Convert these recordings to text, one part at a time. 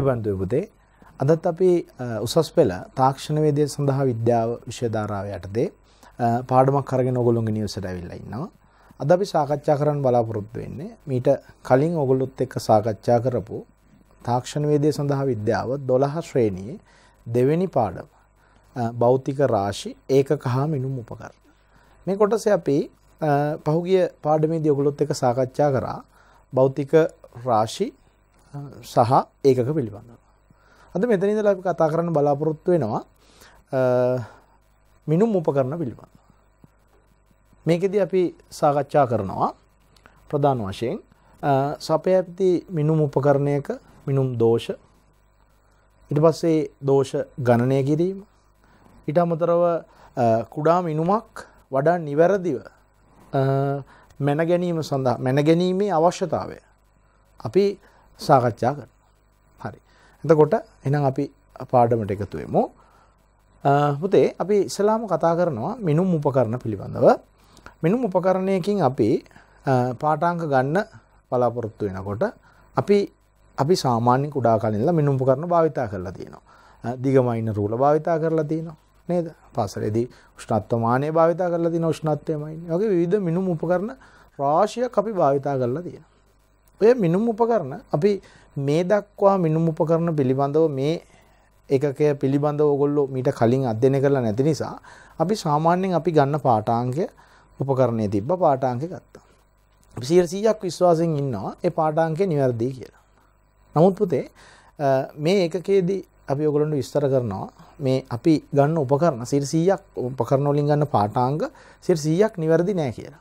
අයිබන්ධුව පුතේ අදත් අපි උසස් පෙළ තාක්ෂණ වේදය සඳහා විද්‍යාව විෂයධාරාව යටතේ පාඩමක් කරගෙන ඔගොල්ලොන්ගේ නිවසට ඇවිල්ලා ඉන්නවා. අද අපි සාකච්ඡා කරන්න බලාපොරොත්තු වෙන්නේ මීට කලින් ඔගොල්ලොත් එක්ක සාකච්ඡා කරපු තාක්ෂණ වේදය සඳහා විද්‍යාව 12 ශ්‍රේණියේ දෙවෙනි පාඩම භෞතික රාශි ඒකක හා මිනුම් උපකරණ. මේ කොටසේ අපි පහුගිය පාඩමේදී ඔගොල්ලොත් එක්ක සාකච්ඡා කරා භෞතික රාශි සහ ඒකක පිළිබඳව. අද මෙතන ඉඳලා අපි කතා කරන්න බලාපොරොත්තු වෙනවා මිනුම් උපකරණ පිළිබඳව. මේකෙදී අපි සාකච්ඡා කරනවා ප්‍රධාන වශයෙන් සපයපති මිනුම් උපකරණයක මිනුම් දෝෂ ඊට පස්සේ දෝෂ ගණනය කිරීම ඊට අමතරව කුඩා මිනුමක් වඩා නිවැරදිව මැන ගැනීම සඳහා මැන ගැනීමේ අවශ්‍යතාවය අපි සාකච්ඡා කරන හරි. එතකොට එනම් අපි පාඩමට එකතු වෙමු. පුතේ අපි ඉස්ලාම කතා කරනවා මිනුම් උපකරණ පිළිබඳව. මිනුම් උපකරණයකින් අපි පාටාංක ගන්න බලාපොරොත්තු වෙනකොට අපි අපි සාමාන්‍ය කුඩා කලින්ලා මිනුම් උපකරණ භාවිතා කරලා තියෙනවා. දිගමයින රූල භාවිතා කරලා තියෙනවා. නේද? පසරේදී උෂ්ණත්වමානය භාවිතා කරලා තියෙන උෂ්ණත්වයමයින් වගේ විවිධ මිනුම් උපකරණ රාශියක් අපි භාවිතා කරලා තියෙනවා. ඔය මිනුම් උපකරණ අපි මේ දක්වා මිනුම් උපකරණ පිළිබඳව මේ එකකය පිළිබඳව ඔගොල්ලෝ මීට කලින් අධ්‍යයනය කරලා නැති නිසා අපි සාමාන්‍යයෙන් අපි ගන්න පාඨාංකය උපකරණයේ තිබ්බ පාඨාංකය ගත්තා. අපි 100ක් විශ්වාසයෙන් ඉන්නවා ඒ පාඨාංකය නිවැරදි කියලා. නමුත් පුතේ මේ ඒකකයේදී අපි ඔයගොල්ලන්ට විස්තර කරනවා මේ අපි ගන්න උපකරණ 100ක් උපකරණ වලින් ගන්න පාඨාංග 100ක් නිවැරදි නෑ කියලා.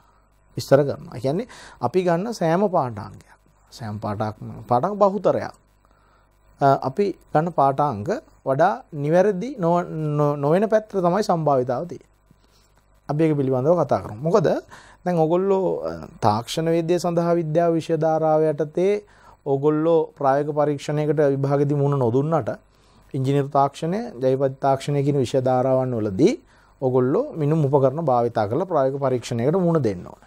විස්තර කරනවා. ඒ කියන්නේ අපි ගන්න සෑම පාඨාංගයක් සෑම් පාටක් පාටක් බහුතරයක්. අපි ගන්න පාටාංග වඩා නිවැරදි නොවෙන පැත්‍ර තමයි සම්භාවිතාව තිය අපි එක පිළිබඳව කතා කරු මොකද දැන් ඔගොල්ලෝ තාක්ෂණ වේදය සඳහා විද්‍යාව විශ්‍යධාරාව යටතේ ඔගොල්ලෝ ප්‍රායක පරීක්ෂණයකට විභාගති මුණ නොදුන්නට ඉංජිනිර් තාක්ෂණය ජයපති තාක්ෂණය කියන විෂධාරාවන් වලදී ඔගොල්ලෝ මිනු උපකරන භාවිතා කළ ප්‍රායක පරීක්ෂණයකට මුණ දෙන්න ඕන.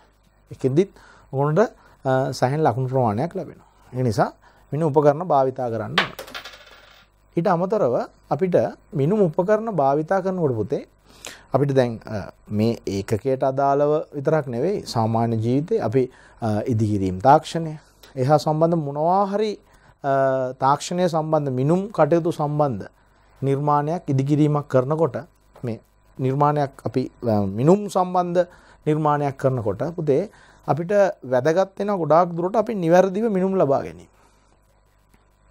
එකෙදිත් ඔගොන්ට සැහැන් ලකුණු ප්‍රමාණයක් ලැබෙනවා. ඒ නිසා මිනු උපකරණ භාවිතා කරන්න. ඊට අමතරව අපිට මිනුම් උපකරණ භාවිතා කරනකොට පුතේ අපිට දැන් මේ ඒකකයට අදාළව විතරක් නෙවෙයි සාමාන්‍ය ජීවිතේ අපි ඉදිකිරීම් තාක්ෂණය එහා සම්බන්ධ මොනවා හරි තාක්ෂණය සම්බන්ධ මිනුම් කටයුතු සම්බන්ධ නිර්මාණයක් ඉදිකිරීමක් කරනකොට මේ නිර්මාණයක් අපි මිනුම් සම්බන්ධ නිර්මාණයක් කරනකොට පුතේ අපිට වැදගත් වෙන ගොඩාක් දුරට අපි නිවැරදිව මිනුම් ලබා ගැනීම.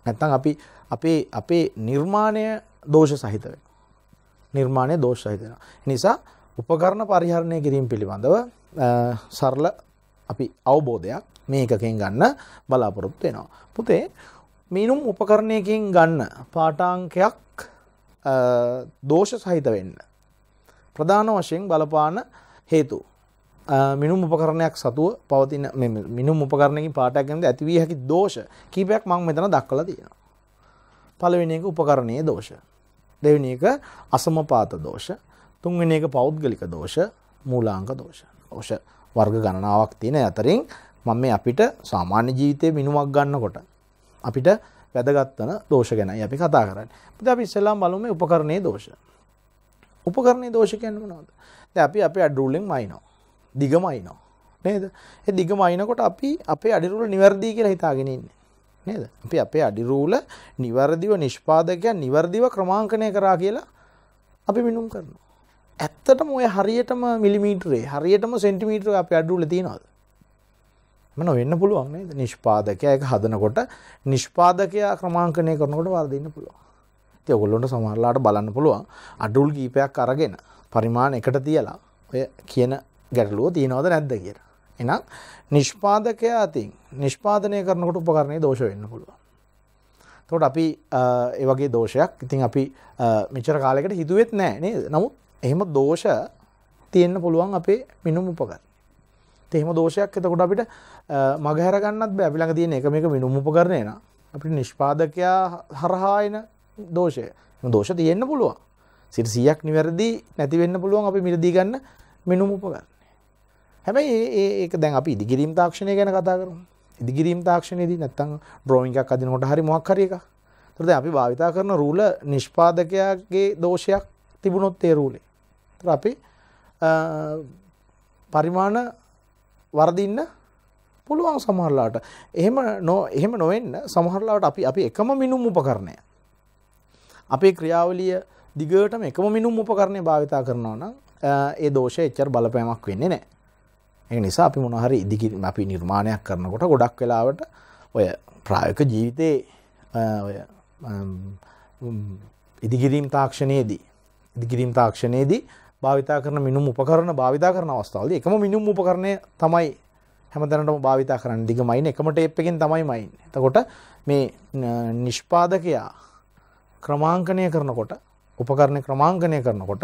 නැත්තම් අපි අපේ අපේ නිර්මාණය දෝෂ සහිත වෙනවා. නිර්මාණය දෝෂ සහිත වෙනවා. නිසා උපකරණ පරිහරණය කිරීම පිළිබඳව සරල අපි අවබෝධයක් මේ එකකින් ගන්න බලාපොරොත්තු වෙනවා. පුතේ මිනුම් උපකරණයකින් ගන්න පාඨාංකයක් දෝෂ සහිත වෙන්න ප්‍රධාන වශයෙන් බලපාන හේතු මිනුම් උපකරණයක් සතුව පවතින මිනුම් උපකරණකින් පාටක් ගැනද ඇතිවී හැකි දෝෂ කීපයක් මං මෙතන දක්වලා තියෙනවා. පළවෙනි එක උපකරණයේ දෝෂ. දෙවෙනි එක අසමපාත දෝෂ. තුන්වෙනි එක පෞද්ගලික දෝෂ, මූලාංක දෝෂ. දෝෂ වර්ග ගණනාවක් තියෙන අතරින් මම මේ අපිට සාමාන්‍ය ජීවිතයේ මිනුමක් ගන්නකොට අපිට වැදගත් වෙන දෝෂ ගැනයි අපි කතා කරන්නේ. ඉතින් අපි ඉස්සෙල්ලාම බලමු මේ උපකරණයේ දෝෂ. උපකරණයේ දෝෂ කියන්නේ මොනවද? දැන් අපි අපේ අඩ්රූලෙන් මයින්නවා. දිගම අයිනවා. නේද? ඒ දිගම අයිනකොට අපි අපේ අඩිරූල නිවැරදිී කියලා හිතාගෙන ඉන්නේ. නේද? අපි අපේ අඩිරූල නිවැරදිව නිෂ්පාදකයන් නිවැරදිව ක්‍රමාංකනය කරා කියලා අපි මිනුම් කරනවා. ඇත්තටම ඔය හරියටම මිලිමීටරේ හරියටම සෙන්ටිමීටර අප අඩුල තියෙනවාද? මන වෙන්න පුළුවන් නේද? නිෂ්පාදකය එක හදනකොට නිෂ්පාදකයා ක්‍රමාංකනය කරනකොට වර්දින්න පුළුවන්. තිය ඔගොල්ලොන්ට සමහරලාට බලන්න පුළුවන් අඩුල් කීපයක් අරගෙන පරිමාණ එකට තියලා ඔය කියන ගැටලුව තියෙනවද නැද්ද කියලා. එනම් නිෂ්පාදකයා අතින් නිෂ්පාදනය කරනකොට උපකරණය දෝෂ වෙන්න පුළුවන්. තොට අපි ඒ වගේ දෝෂයක් ඉතින් අපි මිචර කාලෙකට හිතුවෙත් නෑ නේද නමුත් එහෙම දෝෂ තියෙන්න්න පුළුවන් අපේ මිනුම් උපකරන. එහෙම දෝෂයක් එතකොට අපිට මගහැරගන්නත් බැපිලඟ තියෙන එක මේක මිනුම් උපකරණය න අපි නිෂ්පාදකයා හරහායන දෝෂය දෝෂ තියෙන්න්න පුළුවන් සිරසියක් නිවැරදි නැතිවෙන්න පුළුවන් අපි මිලදී ගන්න මිනුම් උපකරන. හැබැයි ඒක දැන් අපි ඉදිකිරීම් තාක්ෂණය ගැන කතා කරමු. ඉදිකිරීම් තාක්ෂණයේදී නැත්තම් ඩ්‍රෝයින් එකක් අදිනකොට හරි මොකක් හරි එකක්. තොද අපි භාවිතා කරන රූල නිෂ්පාදකයාගේ දෝෂයක් තිබුණොත් ඒ රූලේ අපි පරිමාණ වර්දින්න පුළුවන් සමහරලාට. එහෙම නො එහෙම නොවෙන්න සමහරලාට අපි අපි එකම මිනුම් උපකරණය. අපේ ක්‍රියාවලිය දිගටම එකම මිනුම් උපකරණය භාවිතා කරනවා නම් ඒ දෝෂ එච්චර බලපෑමක් වෙන්නේ නෑ ඒ නිසා අපි මොනහරි ඉදිකි අපි නිර්මාණයක් කරනකොට ගොඩක් වෙලාවට ඔය ප්‍රායක ජීවිතයේ ඔය ඉදිකිරීම් තාක්ෂණයේදී ඉදිකිරීම් තාක්ෂණයේදී භාවිතා කරන මිනුම් උපකරණ භාවිතා කරන අවස්ථාවලදී එකම මිනුම් උපකරණය තමයි හැමතැනටම භාවිතා කරන්න දිග මයින් එකම ටේප් එකෙන් තමයි මයින්. එතකොට මේ නිෂ්පාදකයා ක්‍රමාංකනය කරනකොට උපකරණ ක්‍රමාංකනය කරනකොට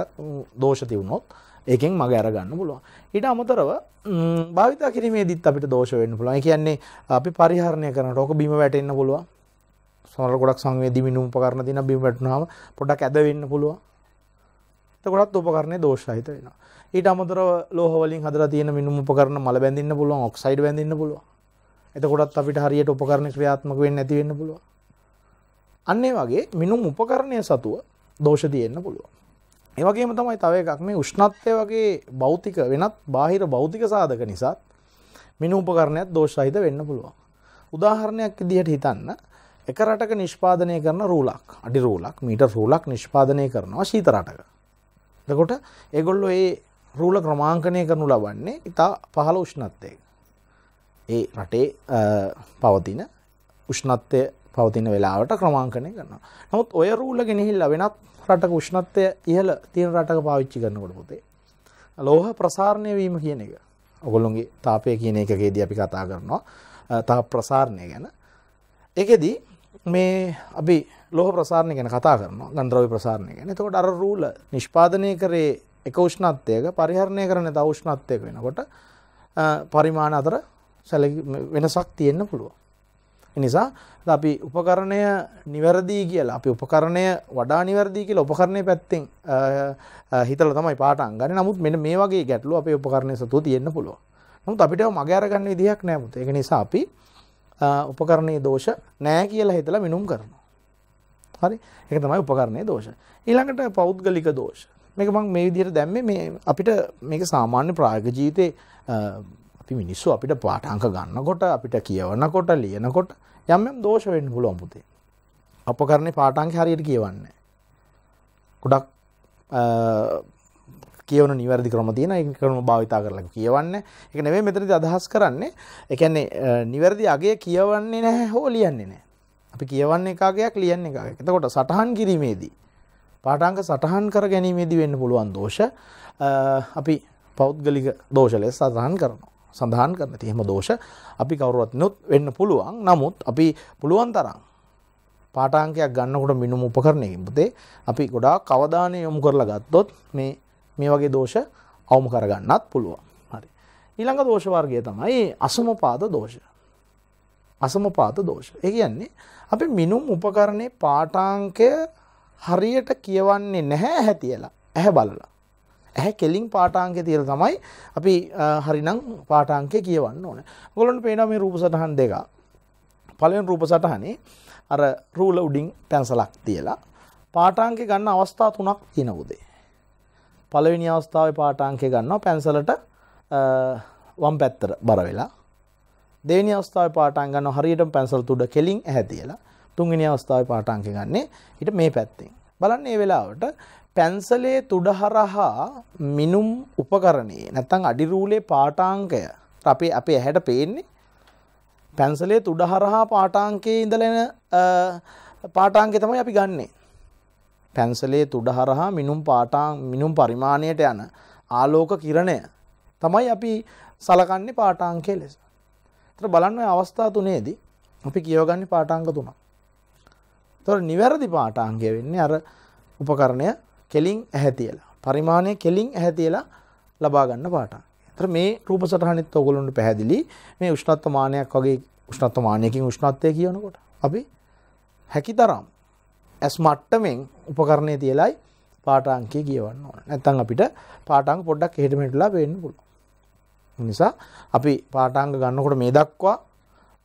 දෝෂ තිවුණොත් ඒකෙන් මග අරගන්න පුළුවන්. ඊට අමතරව භාවිතා කිරීමේදීත් අපිට දෝෂ වෙන්න පුළුවන්. ඒ කියන්නේ අපි පරිහරණය කරනකොට ඕක බිම වැටෙන්න පුළුවන්. සමහර ගොඩක් සංවේදී මිනුම් උපකරණ තියෙන බිම වැටුනහම පොඩ්ඩක් ඇද වෙන්න පුළුවන්. එතකොටත් උපකරණේ දෝෂ සහිත වෙනවා. ඊට අමතරව ලෝහ වලින් හදලා තියෙන මිනුම් උපකරණ මල බැඳින්න පුළුවන්, ඔක්සයිඩ් බැඳින්න පුළුවන්. එතකොටත් අපිට හරියට උපකරණ ක්‍රියාත්මක වෙන්නේ නැති වෙන්න පුළුවන්. අන්න ඒ වගේ මිනුම් උපකරණය සතුව දෝෂ තියෙන්න පුළුවන්. ඒ වගේම තමයි තව එකක් මේ උෂ්ණත්වය වගේ භෞතික වෙනත් බාහිර භෞතික සාධක නිසාත් මිනු උපකරණයක් දෝෂ සහිත වෙන්න පුළුවන්. උදාහරණයක් විදිහට හිතන්න එක රටක නිෂ්පාදනය කරන රූලක් අඩි රූලක් මීට රූලක් නිෂ්පාදනය කරනවා ශීත රටක. එතකොට ඒගොල්ලෝ ඒ රූල ක්‍රමාංකනය කරනු ලබන්නේ ඉතා පහළ උෂ්ණත්වය. ඒ රටේ පවතින උෂ්ණත්වය පවතින වෙලාවට ක්‍රමාංකනය කරනවා. නමුත් ඔය රූල ගෙනහිල්ල වෙනත් රටක උෂ්ණත්වය ඉහළ තියෙන රටක පාවිච්චි කරනකොට පොතේ. ලෝහ ප්‍රසාරණය වීම කියන එක. ඔගොල්ලොන්ගේ තාපය කියන එකකේදී අපි කතා කරනවා තා ප්‍රසාරණය ගැන. ඒකෙදී මේ අපි ලෝහ ප්‍රසාරණය ගැන කතා කරනවා ගන්ද්‍රව්‍ය ප්‍රසාරණය ගැන. එතකොට අර රූල නිෂ්පාදනය කරේ එක උෂ්ණත්වයක පරිහරණය කරන තව උෂ්ණත්වයක වෙනකොට පරිමාණ අතර සැලකි වෙනසක් තියෙන්න පුළුවන්. නිසා අපි උපකරණය නිවැරදී කියලා අපි උපකරණය වඩා නිවැරදි කියලා උපකරණය පැත්තෙන් හිතල තමයි පාටන් ගන්න. නමුත් මෙන්න මේ වගේ ගැටලු අපේ උපකරණය සතුව තියෙන්න පුළුවන්. නමුත් අපිට මග අරගන්න විදිහක් නෑ මුත. ඒක නිසා අපි උපකරණයේ දෝෂ නෑ කියලා හිතලා මිනුම් කරනවා. හරි? ඒක තමයි උපකරණයේ දෝෂ. ඊළඟට පෞද්ගලික දෝෂ. මේක මං මේ විදිහට දැම්මේ මේ අපිට මේක සාමාන්‍ය ප්‍රායෝගික ජීවිතේ අපි මිනිස්සු අපිට පාටංක ගන්නකොට අපිට කියවනකොට ලියනකොට යම් යම් දෝෂ වෙන්න පුළුවන් පුතේ. අපකරණේ පාටංක හරියට කියවන්නේ. ගොඩක් කියවන නිවැරදි ක්‍රම තියෙන ඒ ක්‍රම භාවිතා කරලා කියවන්නේ. ඒක නෙමෙයි මෙතනදී අදහස් කරන්නේ. ඒ කියන්නේ නිවැරදි අගය කියවන්නේ නැහැ හෝ ලියන්නේ නැහැ. අපි කියවන්නේ එකගයක් ලියන්නේ එකගයක්. එතකොට සටහන් කිරීමේදී පාඨාංක සටහන් කර ගැනීමේදී වෙන්න පුළුවන් දෝෂ අපි පෞද්ගලික දෝෂ ලෙස සටහන් කරනවා. සඳහන් කරන එහෙම දෝෂ අපි කවරුවත් නොත් වෙන්න පුළුවන්. නමුත් අපි පුළුවන් තරම් පාටාංකයක් ගන්නකොට මිනුම් උපකරණයකින් පුතේ අපි ගොඩාක් කවදානය යොමු කරලා ගත්තොත් මේ මේ වගේ දෝෂ අවම කරගන්නත් පුළුවන්. හරි. ඊළඟ දෝෂ වර්ගය තමයි අසමපාද දෝෂ. අසමපාත දෝෂ. ඒ කියන්නේ අපි මිනුම් උපකරණේ පාටාංකය හරියට කියවන්නේ නැහැ හැතියලා ඇහැ බලලා. ඇහැ කෙලින් පාටාංකය තියල තමයි අපි හරිනම් පාටාංකය කියවන්න ඕන. ගොලන්ට පේන මේ රූප සටහන් දෙක. පලෙන් රූප සටහනේ අර රූල උඩින් පැන්සලක් තියලා පාටාංකය ගන්න අවස්ථා තුනක් තිනවුදේ පළවෙනි අවස්ථාව පාටාංකය ගන්නවා පැන්සලට වම් පැත්තර බර වෙලා. දෙවනි අවස්ථාව පාටන් ගන්න හරියට පැන්සල් තුඩ කෙලින් ඇහැතියලා තුන්ගනි අවස්ථාව පාටාංකය ගන්නේ ඉට මේ පැත්තෙන්. බලන්න ඒ වෙලාවට පැන්සලේ තුඩ හරහා මිනුම් උපකරණයේ නැත්තං අඩිරූලේ පාටාංකය අපේ අපේ ඇහැට පේන්නේ පැන්සලේ තුඩ හරහා පාටාංකයේ ඉඳලෙන පාටාංකෙ තමයි අපි ගන්නේ. පැන්සලේ තුඩ හරහා මිනුම් පාටාං මිනුම් පරිමාණයට යන ආලෝක කිරණය තමයි අපි සලකන්නේ පාටාංකය ලෙස. තර බලන්න අවස්ථා තුනේදී අපි කියවගන්න පාටාංක තුනක්. තොර නිවැරදි පාටාංගය වෙන්නේ අර උපකරණය කෙලින් ඇහැතියලා පරිමාණය කෙලින් ඇහැතියලා ලබාගන්න පාටා. තර මේ රූප සටහනිත් ඔගොලුන්ට පැහැදිලි මේ උෂ්ණත්වමානයක් වගේ උෂ්ණත්වමානයකින් උෂ්ණත්වය කියනකොට. අපි හැකි තරම් ඇස් මට්ටමෙන් උපකරණය තියලයි පාටාංකය කියවන්න ඕන නැත්තන් අපිට පාටං පොඩ්ඩක් එහෙටමටලා පෙන්න්න පුළුව. නිසා අපි පාටාංග ගන්නකොට මේ දක්වා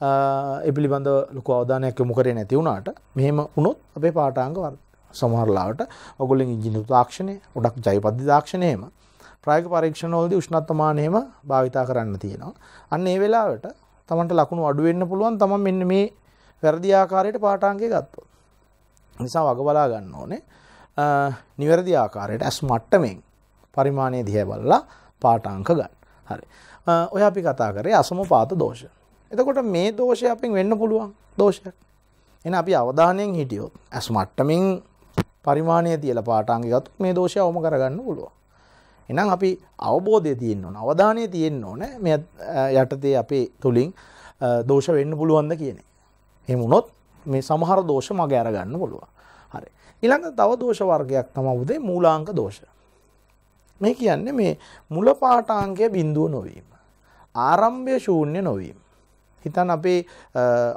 ඒ පිළිබඳ ලොකු අවධානයක් යොමු කරේ නැති වුණාට මෙහෙම වුණොත් අපේ පාඨාංග වර්ධ සමහරලාවට ඔගොල්ලන් ඉංජිනේරු තාක්ෂණය ගොඩක් ජෛවපද්ධති තාක්ෂණයම ප්‍රායෝගික පරීක්ෂණවලදී උෂ්ණත්වමානයම භාවිතා කරන්න තියෙනවා. අන්න ඒ වෙලාවට තමන්ට ලකුණු අඩු වෙන්න පුළුවන් තමන් මෙන්න මේ වැරදි ආකාරයට පාඨාංගය ගත්තොත්. නිසා වග බලා ගන්න ඕනේ. නිවැරදි ආකාරයට ඇස් මට්ටමින් පරිමාණය දිහා බලලා පාඨාංක ගන්න. හරි. ඔය අපි කතා කරේ අසමපාත දෝෂ. එතකොට මේ දෝෂය අපෙන් වෙන්න පුළුවන් දෝෂයක්. එන අපි අවධානයෙන් හිටියොත් ඇස් මට්ටමින් පරිමාණය තියලා පාඨාංග ගත්තොත් මේ දෝෂය අවම කරගන්න පුළුවන්. එනම් අපි අවබෝධය තියෙන්න ඕන අවධානය තියෙන්න ඕන මේ යටතේ අපේ තුළින් දෝෂ වෙන්න පුළුවන්ද කියනෙ. එමුණොත් මේ සමහර දෝෂ මග අරගන්න පුළුවන්. හරි. ඉළඟ තව දෝෂ වර්ගයක් තමවුදේ මූලාංක දෝෂ. මේ කියන්නේ මේ මුල පාටාංකය බින්දුව නොවීම. ආරම්භය ශූන්‍ය නොවීම. හිතන් අපේ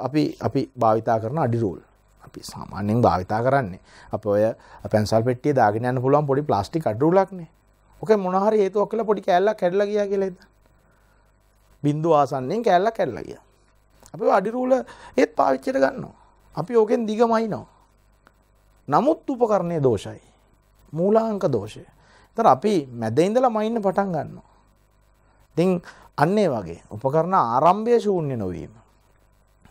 අපි අපි භාවිතා කරන අඩිරූල් අපි සාමාන්‍යෙන් භාවිතා කරන්නේ අප ඔය පැන්සල් පෙටිය දාගෙන යන්න පුළුවන් පොඩි ප්ලාස්ටික් අඩරුලක්නේ ඕක මොනහරි හේතුවක් කියලා පොඩි කෑල්ලක් කැඩලා ගියා කියලා හිතන්න. බින්දුව ආසන්නෙන් කෑල්ලක් කැඩලා ගියා. අපි අඩි රූල ඒත් පාවිච්චියට ගන්නවා. අපි ඕකෙන් දිගමයිනවා. නමුත් උපකරණයේ දෝෂයි. මූලාංක දෝෂය. ඒතර අපි මැද ඉඳලා මයින්න පටන් ගන්නවා. ඉතින් අන්න ඒ වගේ උපකරණ ආරම්භය ශූන්‍ය නොවීම.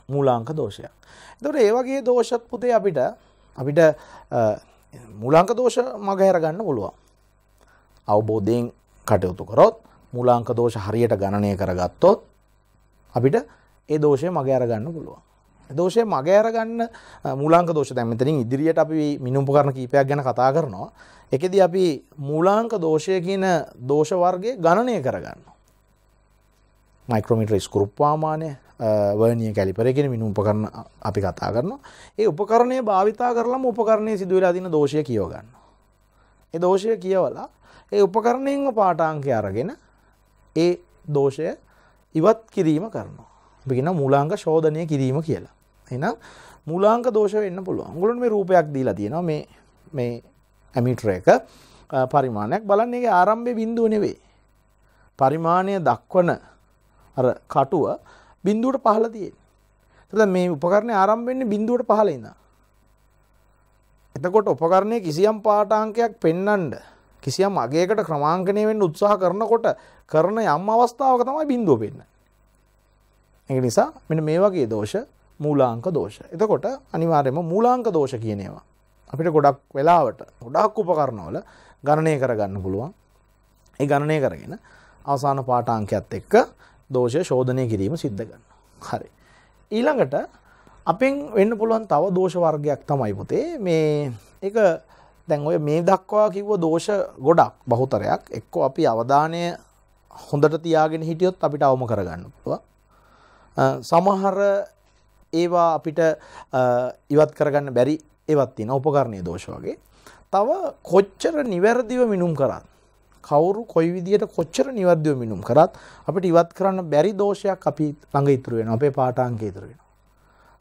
මූලාංක දෝෂයක්. එතකොට ඒ වගේ දෝෂත් පුතේ අපිට අපිට මූලාංක දෝෂ මගහැර ගන්න පුළුවන්. අවබෝධයෙන් කටයුතු කරොත් මුලාංක දෝෂ හරියට ගණනය කරගත්තොත් අපිට ඒ දෝෂය මග අරගන්න පුළුවන්. දෝෂය මග අරගන්න මූලාංක දෝෂ දැමතරින් ඉදිරියට අපි මිනුම්ප කරන කීපයක් ගැන කතා කරනවා. එකද අපි මූලාංක දෝෂය කියන දෝෂ වර්ගය ගණනය කරගන්න. මයික්‍රමිට ස්කරුප්වාමානය වර්නිය කැලිපරගෙන මිනු උපකරන අපි කතා කරනවා ඒ උපකරණය භාවිතා කරලම උපකරණය සිදුවලා දින දෝෂය කියෝගන්න. ඒ දෝෂය කියවලා ඒ උපකරණයෙන්ම පාටාංකය අරගෙන ඒ දෝෂය ඉවත් කිරීම කරනවා. බිගෙන මූලාංග ශෝධනය කිරීම කියලා. එනම් මූලාංක දෝෂ වෙන්න පුළුවන්. ගුලන් මේ රූපයක් දීලා තියෙනවා මේ මේ ඇමිටර එක පරිමාණයක් බලන්න එක ආරම්භය බින්දුව නෙවේ. පරිමාණය දක්වන අර කටුව බින්දුවට පහල තියෙන්. ත මේ උපකරණය ආරම්භෙන්නේ බින්දුවට පහල ඉන්න. එතකොට උපකරණය කිසියම් පාටාංකයක් පෙන්නන්ඩ කිසියම් අගේකට ක්‍රමාංකනය වෙන්න උත්සාහ කරනකොට කරන යම් අවස්ථාවක තමයි බින්දුව පෙන්න. එක නිසා මෙන මේ වගේ දෝෂ මූලාංක දෝෂ. එතකොට අනිවාර්යම මූලාංක දෝෂ කියනේවා. අපිට ගොඩක් වෙලාවට ගොඩක් උපකරණවල ගණනය කරගන්න පුළුවන්. ඒ ගණනය කරගෙන අවසාන පාටාංකයත් එක්ක දෝෂය ශෝධනය කිරීම සිද්ධ ගන්න. හරි. ඊළඟට අපෙන් වෙන්න පුළුවන් තව දෝෂ වර්ගයක් තමයි පුතේ මේ එක දැන් ඔය මේ දක්වා කිව්ව දෝෂ ගොඩක් බහුතරයක් එක්කෝ අපි අවධානය හොඳට තියාගෙන හිටියොත් අපිට අවම කරගන්න පුළුවන්. සමහර ඒවා අපිට ඉවත් කරගන්න බැරි ඒවත් තියෙන උපකරණය දෝෂ වගේ. තව කොච්චර නිවැරදිව මිනුම් කරත් කවුරු කොයි විදියට කොච්චර නිවැරදිව මිනුම් කරත් අපිට ඉවත් කරන්න බැරි දෝෂයක් අපි ළඟ ඉතුරු වෙනවා අපේ පාඨාංක ඉතුරු වෙනවා.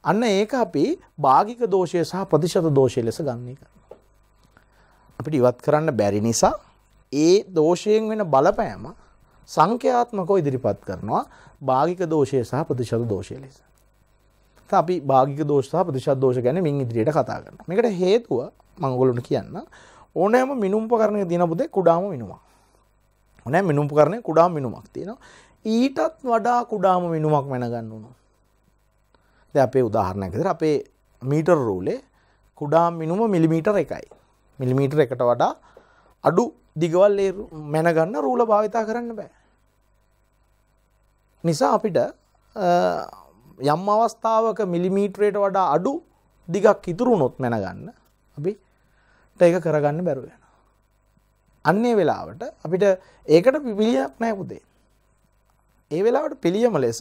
අන්න ඒක අපි භාගික දෝෂය සහ ප්‍රතිශත දෝෂය ලෙස ගන්නේ කරනවා. අපිට ඉවත් කරන්න බැරි නිසා ඒ දෝෂයෙන් වෙන බලපෑම සංඛ්‍යාත්මකව ඉදිරිපත් කරනවා භාගික දෝෂය සහ ප්‍රතිශත දෝෂය ලෙස. අපි භාගික දෝෂ සහ ප්‍රතිශත දෝෂ ගැන මින් ඉදිරියට කතා කරනවා. මේකට හේතුව මම ඔයගොල්ලන්ට කියන්න ඕනෑම මිනුම්පකරණයක තියෙන පුතේ කුඩාම මිනුමක්. ඕනෑම මිනුම්පකරණයක කුඩාම මිනුමක් තියෙනවා. ඊටත් වඩා කුඩාම මිනුමක් මැනගන්න ඕන. දැන් අපේ උදාහරණයක් විදිහට අපේ මීටර් රූලේ කුඩාම මිනුම මිලිමීටර් එකයි. මිලිමීටර එකට වඩා අඩු දිගවල් ඒ මැනගන්න රූල භාවිතා කරන්න බෑ. නිසා අපිට යම් අවස්ථාවක මිලිමීටරයට වඩා අඩු දිගක් ඉතුරුනොත් මැනගන්න අපි ඒක කරගන්න බැරුවෙන. අන්නේ වෙලාවට අපිට ඒකට පිපිලියක් නෑ පුතේ. ඒ වෙලාවට පිළියම ලෙස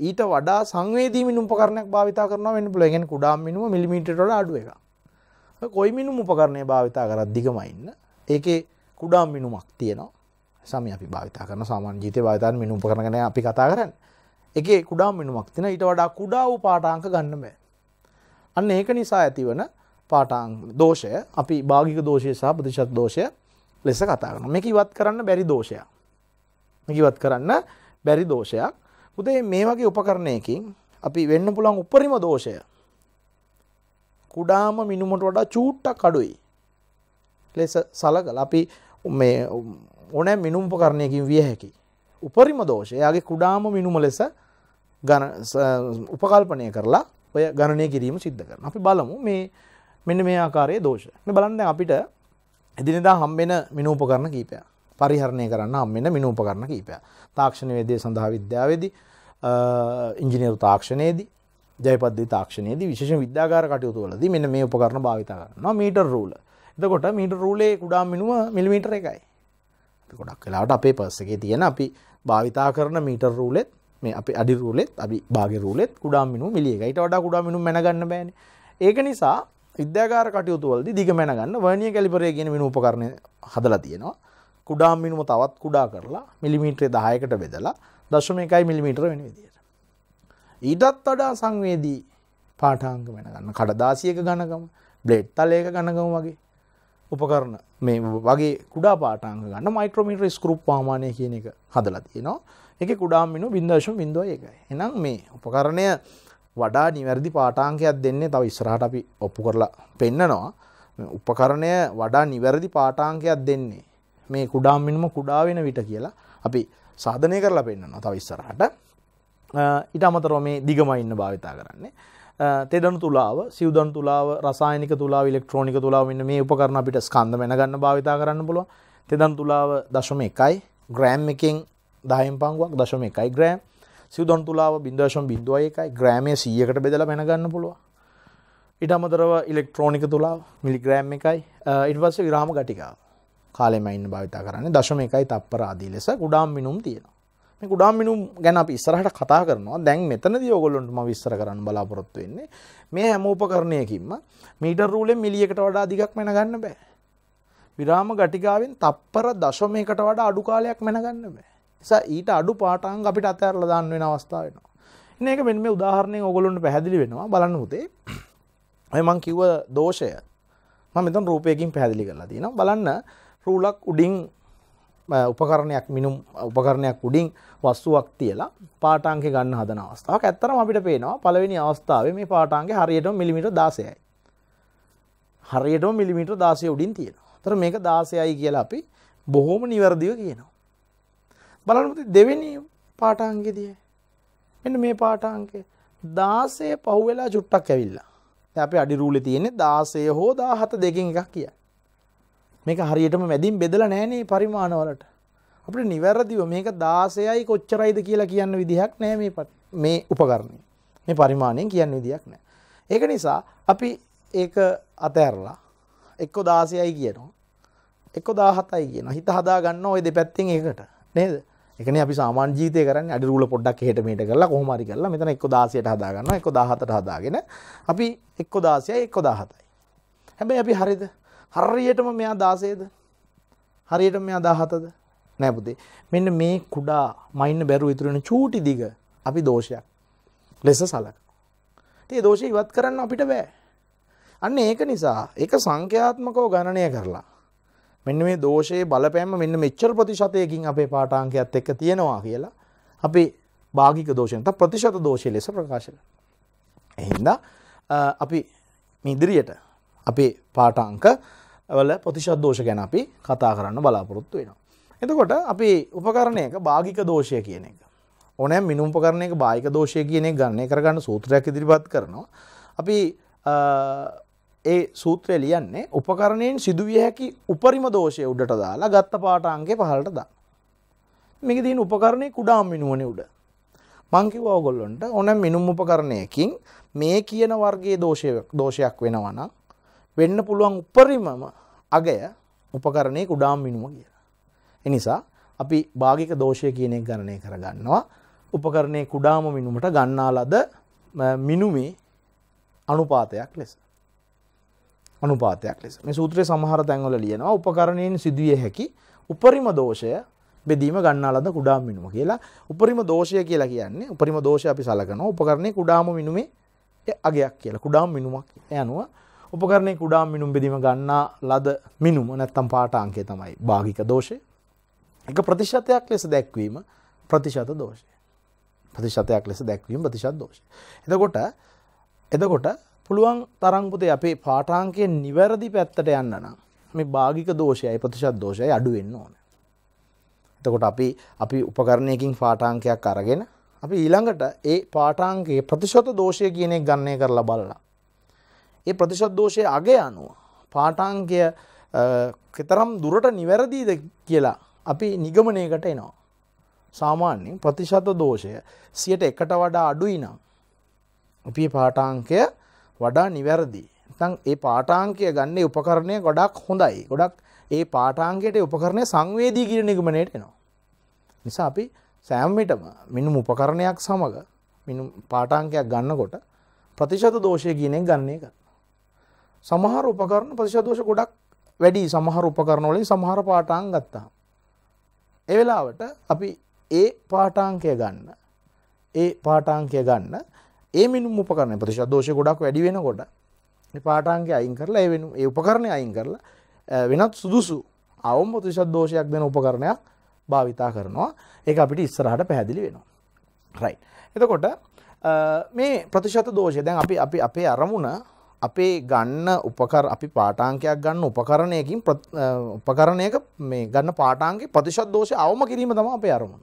ඊට වඩා සංවේදී මිනුම් උපකරණයක් භාවිතා කරනවා වෙන්න පුළුවන්. ඒ කියන්නේ කුඩා මිනුම මිලිමීටරයට වඩා අඩු එකක්. කොයි මිනුම් උපකරණය භාවිතා කරත් දිගමයින්න ඒකේ කුඩා මිනුමක් තියෙනවා සම අපි භාවිතා කරන සාමාන්‍ය ජීවිතේ භාවිතාන මිනුම් උපකරණ ගැන අපි කතා කරන්නේ ඒකේ කුඩා මිනුමක් තියෙන ඊට වඩා කුඩා වූ පාඨාංක ගන්න බෑ අන්න ඒක නිසා ඇතිවන පාඨාංක දෝෂය අපි භාගික දෝෂය සහ ප්‍රතිශත දෝෂය ලෙස කතා කරනවා. මේක ඉවත් කරන්න බැරි දෝෂයක්. මේක ඉවත් කරන්න බැරි දෝෂයක්. උදේ මේ වගේ උපකරණයකින් අපි වෙන්න පුළන් උපරිම දෝෂය. කුඩාම මිනුමට වඩා චූට්ටක් අඩුයි. ලෙස සලකල අපි මේ ඕනෑ මිනුම්ප කරණයකින් විය හැකි. උපරිම දෝෂ යාගේ කුඩාම මිනුම ලෙස උපකල්පනය කරලා ඔය ගණනය කිරීම සිද්ධ කරන අපි බලමු මේ මෙන්න මේ ආකාරයේ දෝෂ මේ බලන්න අපිට එදිනෙදා හම්බෙන මිනූපකරණ කීපය පරිහරණය කරන්න හම්බෙන මිනූපකරණ කීපය තාක්ෂණ වේදය සඳහා විද්‍යාවේදී ඉංජිනේරු තාක්ෂණයේදී ජයපද්දී තාක්ෂණයේදී විශේෂ විද්‍යාගාර කටයුතු වලදී මෙන්න මේ උපකරණ භාවිත කරනවා මීටර් රූල. එතකොට මීටර් රූලේ කුඩා මිනුම මිලිමීටර එකයි. ගොඩක් වෙලාට අපේ පර්ස් එකේ තියෙන අපි භාවිතා කරන මීටර් රූලෙත් මේ අපි අඩි රූලෙත් අපි භාග රූලෙත් කුඩා මිනු මිලිය ඊට වඩා කුඩා මිනු මැනගන්න බෑනේ. ඒක නිසා විද්‍යාගාර කටයුතු වලදී දිග මැනගන්න වර්නියර් කැලිපරය කියන මිනු උපකරණය හදලා තියෙනවා. කුඩා මිනුම තවත් කුඩා කරලා මිලිමීටර් 10කට බෙදලා 0.1 මිලිමීටර වෙන විදියට. ඊටත් වඩා සංවේදී පාඨාංග මැනගන්න කඩදාසියක ඝනකම බ්ලේඩ් තලයක ඝනකම වගේ උපකරණ මේ වගේ කුඩා පාටාංග ගන්න මයික්‍රෝමීටර් ස්කෘප් වාමානය කියන එක හදලා තියෙනවා එක කුඩාම් මිනු බින්දශම් බින්දුව එකයි එනම් මේ උපකරණය වඩා නිවැරදි පාටාංකයක් දෙන්නේ තව ඉස්සරහට අපි ඔප්පු කරලා පෙන්නනවා. උපකරණය වඩා නිවැරදි පාටාංකයක් දෙන්නේ මේ කුඩාම් මිනුම කුඩා වෙන විට කියලා අපි සාධනය කරලා පෙන්න්නනවා තව ඉස්සරහට. ඉට අමතරව මේ දිගමයින්න භාවිතා කරන්නේ. තෙදනු තුලාව සිවදන් තුලාව රසායනික තුලා ඉලෙක්ට්‍රෝනික තුලාව මෙන්න මේ උපකරණ අපිට ස්කන්ධ මැනගන්න භාවිතා කරන්න පුළුව තෙදන් තුලාව දශම එකයි ග්‍රෑම් එකින් දහම් පංගුවක් දශම එකයි ග්‍රෑම්. සිවදන් තුලාව බින්දශම් බින්දුව එකයි. ග්‍රෑමය සියකට බෙදල මැනගන්න පුළුව ඉට අමතරව ඉලෙක්ට්‍රෝනික තුලා මිලිග්‍රෑම් එකයි. ඉට පස්ස විරාම ගටිකා කාලෙමයින්න භාවිතා කරන්න. දශම එකයි තප්පරාදී ලෙස ගුඩාම් මිනුම් තියෙන මේ කුඩාම් මිනුම් ගැන අපි ඉස්සරහට කතා කරනවා. දැන් මෙතනදී ඕගොල්ලොන්ට මම විස්තර කරන්න බලාපොරොත්තු වෙන්නේ මේ හැම උපකරණයකින්ම මීටර් රූලෙන් මිලියකට වඩා දිගක් මැන ගන්න බෑ. විරාම ගටිකාවෙන් තප්පර දශමයකට වඩා අඩු කාලයක් මැන ගන්න බෑ. නිසා ඊට අඩු පාටාංග අපිට අතහැරලා දාන්න වෙන අවස්ථාව වෙනවා ඉතින් ඒක මෙන්න මේ උදාහරණයෙන් ඕගොල්ලොන්ට පැහැදිලි වෙනවා බලන්න පුතේ ඔය මං කිව්ව දෝෂය මම මෙතන රූපයකින් පැහැදිලි කරලා තියෙනවා බලන්න රූලක් උඩින් උපකරණයක් මිනුම් උපකරණයක් උඩින් වස්තුවක් තියලා පාටාංක ගන්න හදන අවස්ථාවක් ඇත්තරම අපිට පේනවා පළවෙනි අවස්ථාවේ මේ පාටාංගේ හරියටම මිලිමිටර් 16යි. හරියටම මිලිමිටර් 16 උඩින් තියෙනවා. ඒතර මේක 16යි කියලා අපි බොහොම නිවැරදිව කියනවා. බලන්න දෙවෙනි පාටාංගෙදී මෙන්න මේ පාටාංකය 16 පහුවෙලා චුට්ටක් ඇවිල්ලා. දැන් අපි අඩි රූලේ තියෙන්නේ 16 හෝ 17 දෙකෙන් එකක් කියයි. මේක හරියටම මැදින් බෙදලා නෑනේ පරිමාණවලට. අපිට නිවැරදිව මේක 16යි කොච්චරයිද කියලා කියන්න විදිහක් නෑ මේ මේ උපකරණය. මේ පරිමාණයෙන් කියන්න විදිහක් නෑ. ඒක නිසා අපි ඒක අතෑරලා එක්ක 16යි කියනවා. එක්ක 17යි කියනවා. හිත හදා ගන්න ওই දෙපැත්තෙන් එකට. නේද? ඒකනේ අපි සාමාන්‍ය ජීවිතේ කරන්නේ අඩි රූල පොඩ්ඩක් එහෙට මෙහෙට කරලා කොහොම හරි කරලා මෙතන එක්ක 16ට හදා ගන්නවා එක්ක 17ට හදාගෙන අපි එක්ක 16යි එක්ක 17යි. හැබැයි අපි හරිද? හරියටම මෙයා දාසේද? හරියට මෙයා දාහතද? නැපුතේ මෙන්න මේ කුඩා මයින්න බැරු ඉතුරෙන චූටි දිග අපි දෝෂයක්. ලෙස සලක ඒ දෝෂය ඉවත් කරන්න අපිට බෑ. අන්න ඒක නිසා ඒක සංඛ්‍යාත්මකව ගණනය කරලා මෙන්න මේ දෝෂයේ බලපෑම මෙන්න මෙච්චර ප්‍රතිශතයකින් අපේ පාඨාංකයත් එක්ක තියෙනවා කියලා අපි භාගික දෝෂයෙන් ත ප්‍රතිශත දෝෂය ලෙස ප්‍රකාශ කරනවා. එහෙනම් අපි ඉදිරියට අපේ පාඨාංක වල ප්‍රතිශත් දෝෂ ගැන අපි කතා කරන්න බලාපොරොත්තු වෙනවා. එතකොට අපි උපකරණයක භාගික දෝෂය කියන එක. ඕනෑම මිනුම් උපකරණයක භාගික දෝෂය කියන එක ගණනය කරගන්න සූත්‍රයක් ඉදිරිපත් කරනවා. අපි ඒ සූත්‍රය ලියන්නේ උපකරණයෙන් සිදුවිය හැකි උපරිම දෝෂය උඩට දාලා ගත්ත පාඨාංකය පහළට දාන්න. මේක තියෙන උපකරණේ කුඩාම් මිනුවනේ උඩ. මං කිව්වා ඔයගොල්ලන්ට ඕනෑම මිනුම් උපකරණයකින් මේ කියන වර්ගයේ දෝෂයක් දෝෂයක් වෙනවා නම් වෙන්න පුළුවන් උපරිමම අගය උපකරණය කුඩාම් මිනුම කියලා. එනිසා අපි භාගික දෝෂය කියන එක ගණනය කරගන්නවා උපකරණය කුඩාම මිනුමට ගන්නා ලද මිනුමේ අනුපාතයක් ලෙස. අනුපාතයක් ලෙස මේ සූත්‍රයේ සමහර තැන්වල ලියනවා උපකරණයෙන් සිදුවිය හැකි උපරිම දෝෂය බෙදීම ගන්නා ලද කුඩාම මිනුම කියලා. උපරිම දෝෂය කියලා කියන්නේ උපරිම දෝෂය අපි සලකනවා උපකරණයේ කුඩාම මිනුමේ අගයක් කියලා. කුඩාම මිනුමක්. ඒ අනුව උපකරණය කුඩා මිනුම් බෙදීම ගන්නා ලද මිනුම නැත්තම් පාටාංකය තමයි භාගික දෝෂය. එක ප්‍රතිශතයක් ලෙස දැක්වීම ප්‍රතිශත දෝෂය. ප්‍රතිශතයක් ලෙස දැක්වීම ප්‍රතිශත් දෝෂ. එතකොට එතකොට පුළුවන් තරංපුතේ අපේ පාටාංකය නිවැරදි පැත්තට යන්න නම් මේ භාගික දෝෂයයි ප්‍රතිශත් දෝෂය අඩුවෙන්න ඕන. එතකොට අපි අපි උපකරණයකින් පාටාංකයක් අරගෙන අපි ඊළඟට ඒ පාටාංකයේ ප්‍රතිශත දෝෂය කියන එක ගණනය කරලා බලලා. ඒ ප්‍රතිශත් දෝෂය අගේ අනුව පාටාංකය කෙතරම් දුරට නිවැරදිීද කියලා අපි නිගමනයකට එනවා. සාමාන්‍යෙන් ප්‍රතිශත දෝෂය සියට එකට වඩා අඩුයි නම්. අපි පාටාංකය වඩා නිවැරදි. තන් ඒ පාටාංකය ගන්නේ උපකරණය ගොඩක් හොඳයි ගොඩක් ඒ පාටාංකයට උපකරණය සංවේදී කිර නිගමනයට එනවා. නිසා අපි සෑම්මිටම මිනුම් උපකරණයක් සමඟ මිනු පාටාංකයක් ගන්නකොට ප්‍රතිශත දෝෂය කියනෙක් ගන්නේ කර. සමහර උපකරණ ප්‍රතිශදෝෂ ගොඩක් වැඩි සමහර උපකරණවලින් සමහර පාටාන් ගත්තා. එවෙලාවට අපි ඒ පාටාංකය ගන්න ඒ පාටාංකය ගන්න ඒ මිනිම් උපකරණ ප්‍රතිශදෝෂ ගොඩක් වැඩි වෙනකොට පාටාංකය අයින් කරලා ඒ වෙන ඒ උපකරණය අයින් කරලා වෙනත් සුදුසු අවම ප්‍රතිශදෝෂයක් දෙන උපකරණයක් භාවිතා කරනවා ඒ අපිට ඉස්සරහට පැහැදිලි වෙනවා. රයි. එතකොට මේ ප්‍රතිශත දෝෂය දැන් අපි අපි අපේ අරමුණ අපේ ගන්න උපකර අපි පාටාංකයක් ගන්න උපකරණයකින් උපකරණයක මේ ගන්න පාටාන්ගේ ප්‍රතිශත් දෝෂය අවම කිරීම තම අපේ අරමුණ.